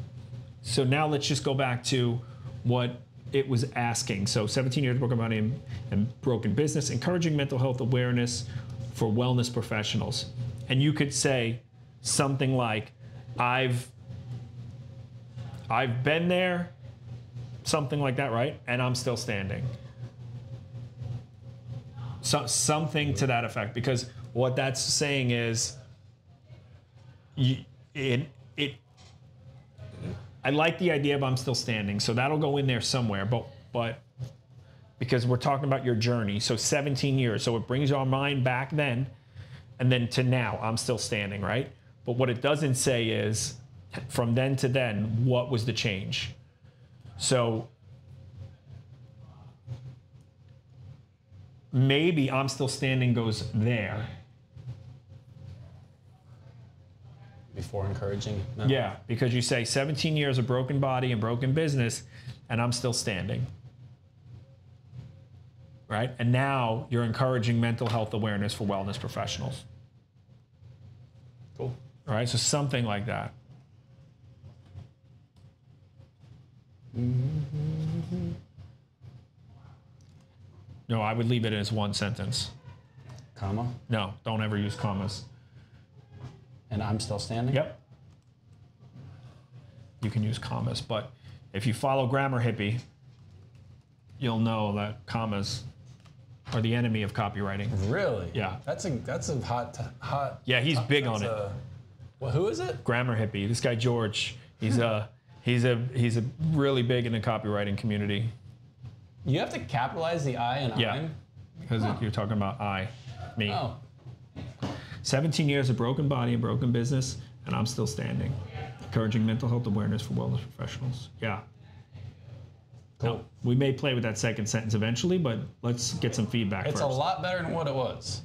so now let's just go back to what it was asking. So 17 years broken money and, and broken business, encouraging mental health awareness for wellness professionals. And you could say something like, I've I've been there, something like that, right? And I'm still standing. So something to that effect, because what that's saying is, you, it it I like the idea of I'm still standing, so that'll go in there somewhere. But but because we're talking about your journey. So 17 years. So it brings our mind back then and then to now. I'm still standing, right? But what it doesn't say is from then to then, what was the change? So maybe I'm still standing goes there. Before encouraging. No. Yeah, because you say 17 years of broken body and broken business, and I'm still standing. Right? And now you're encouraging mental health awareness for wellness professionals. Cool. All right? So something like that. Mm-hmm. No, I would leave it as one sentence. Comma. No, don't ever use commas. And I'm still standing. Yep. You can use commas, but if you follow Grammar Hippie, you'll know that commas are the enemy of copywriting. Really? Yeah. That's a that's a hot hot. Yeah, he's big on it. a- well, who is it? Grammar Hippie. This guy George, he's a he's a he's a really big in the copywriting community You have to capitalize the I and Yeah. I'm. because you're talking about I, me. Oh, 17 years of broken body and broken business, and I'm still standing. Encouraging mental health awareness for wellness professionals. Yeah. cool. We may play with that second sentence eventually, but let's get some feedback It's first. a lot better than what it was.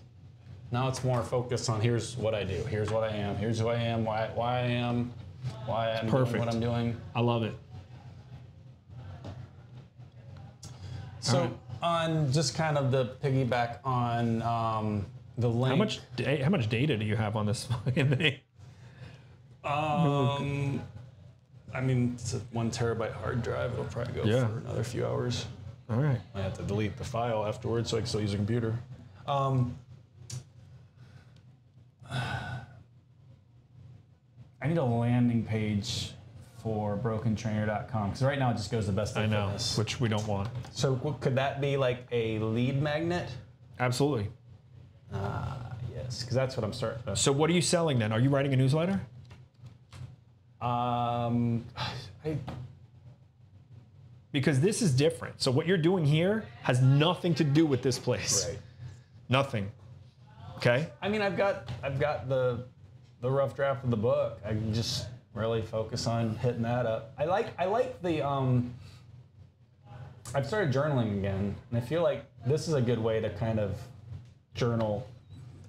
Now it's more focused on here's what I do, here's what I am, here's who I am, why why I am, why I'm doing perfect. what I'm doing. I love it. So Alright. on just kind of the piggyback on um, the link. How much da- how much data do you have on this fucking thing? Um, I mean, it's a one terabyte hard drive. It'll probably go Yeah. for another few hours. All right. I have to delete the file afterwards so I can still use a computer. Um, I need a landing page for brokentrainer.com because right now it just goes to best of I know, fitness. which we don't want. So w- could that be like a lead magnet? Absolutely. Ah, yes, because that's what I'm starting. to- So what are you selling then? Are you writing a newsletter? Um, I, Because this is different. So what you're doing here has nothing to do with this place. right. Nothing. Okay? I mean, I've got I've got the the rough draft of the book. I just really focus on hitting that up. I like I like the um. I've started journaling again, and I feel like this is a good way to kind of journal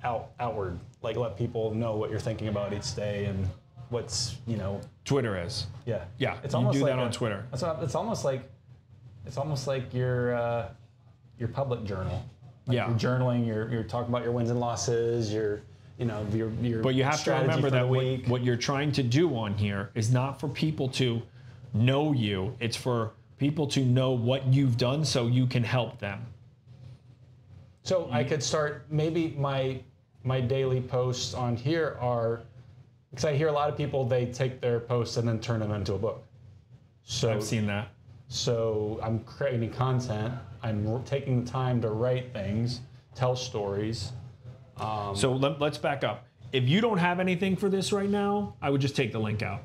out outward, like let people know what you're thinking about each day and what's you know Twitter is. yeah Yeah, It's you almost do like that on a- Twitter. That's what, it's almost like it's almost like your uh, your public journal. Like Yeah. You're journaling. You're you're talking about your wins and losses. Your you know your your. But you have to remember that what, what you're trying to do on here is not for people to know you. It's for people to know what you've done so you can help them. So I could start maybe my my daily posts on here are because I hear a lot of people they take their posts and then turn them into a book. So I've seen that. so I'm creating content. I'm taking the time to write things, tell stories. Um, So let, let's back up. If you don't have anything for this right now, I would just take the link out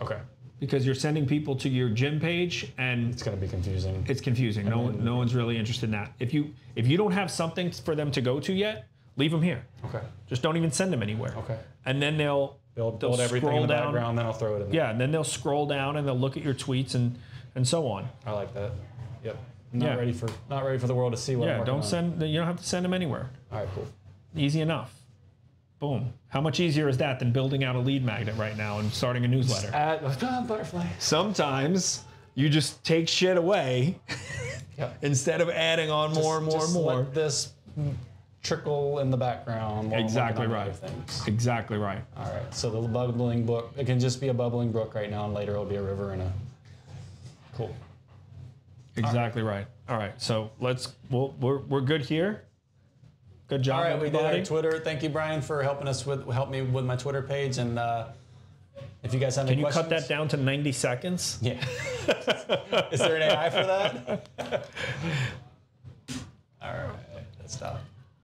Okay, because you're sending people to your gym page and it's gonna be confusing. it's confusing. No, one, no one's really interested in that. If you if you don't have something for them to go to yet, leave them here. Okay. Just don't even send them anywhere. Okay. And then they'll They'll build everything scroll in the down. background, then I'll throw it in there. Yeah, and then they'll scroll down and they'll look at your tweets and and so on. I like that. Yep. I'm not Yeah. ready for not ready for the world to see what I'm Yeah, working don't on. send. You don't have to send them anywhere. All right, cool. Easy enough. Boom. How much easier is that than building out a lead magnet right now and starting a newsletter? Butterfly. Sometimes you just take shit away Yep. instead of adding on more and more Just and more. Let this trickle in the background. Exactly right. Things. Exactly right. All right. So the bubbling brook. It can just be a bubbling brook right now, and later it'll be a river and a. Cool. Exactly right. All right. So let's. We'll, we're we're good here. Good job, All right, we did everybody. our Twitter. Thank you, Brian, for helping us with help me with my Twitter page. And uh, if you guys have any questions. Can you questions, cut that down to 90 seconds? Yeah. Is there an AI for that? All right. Let's stop.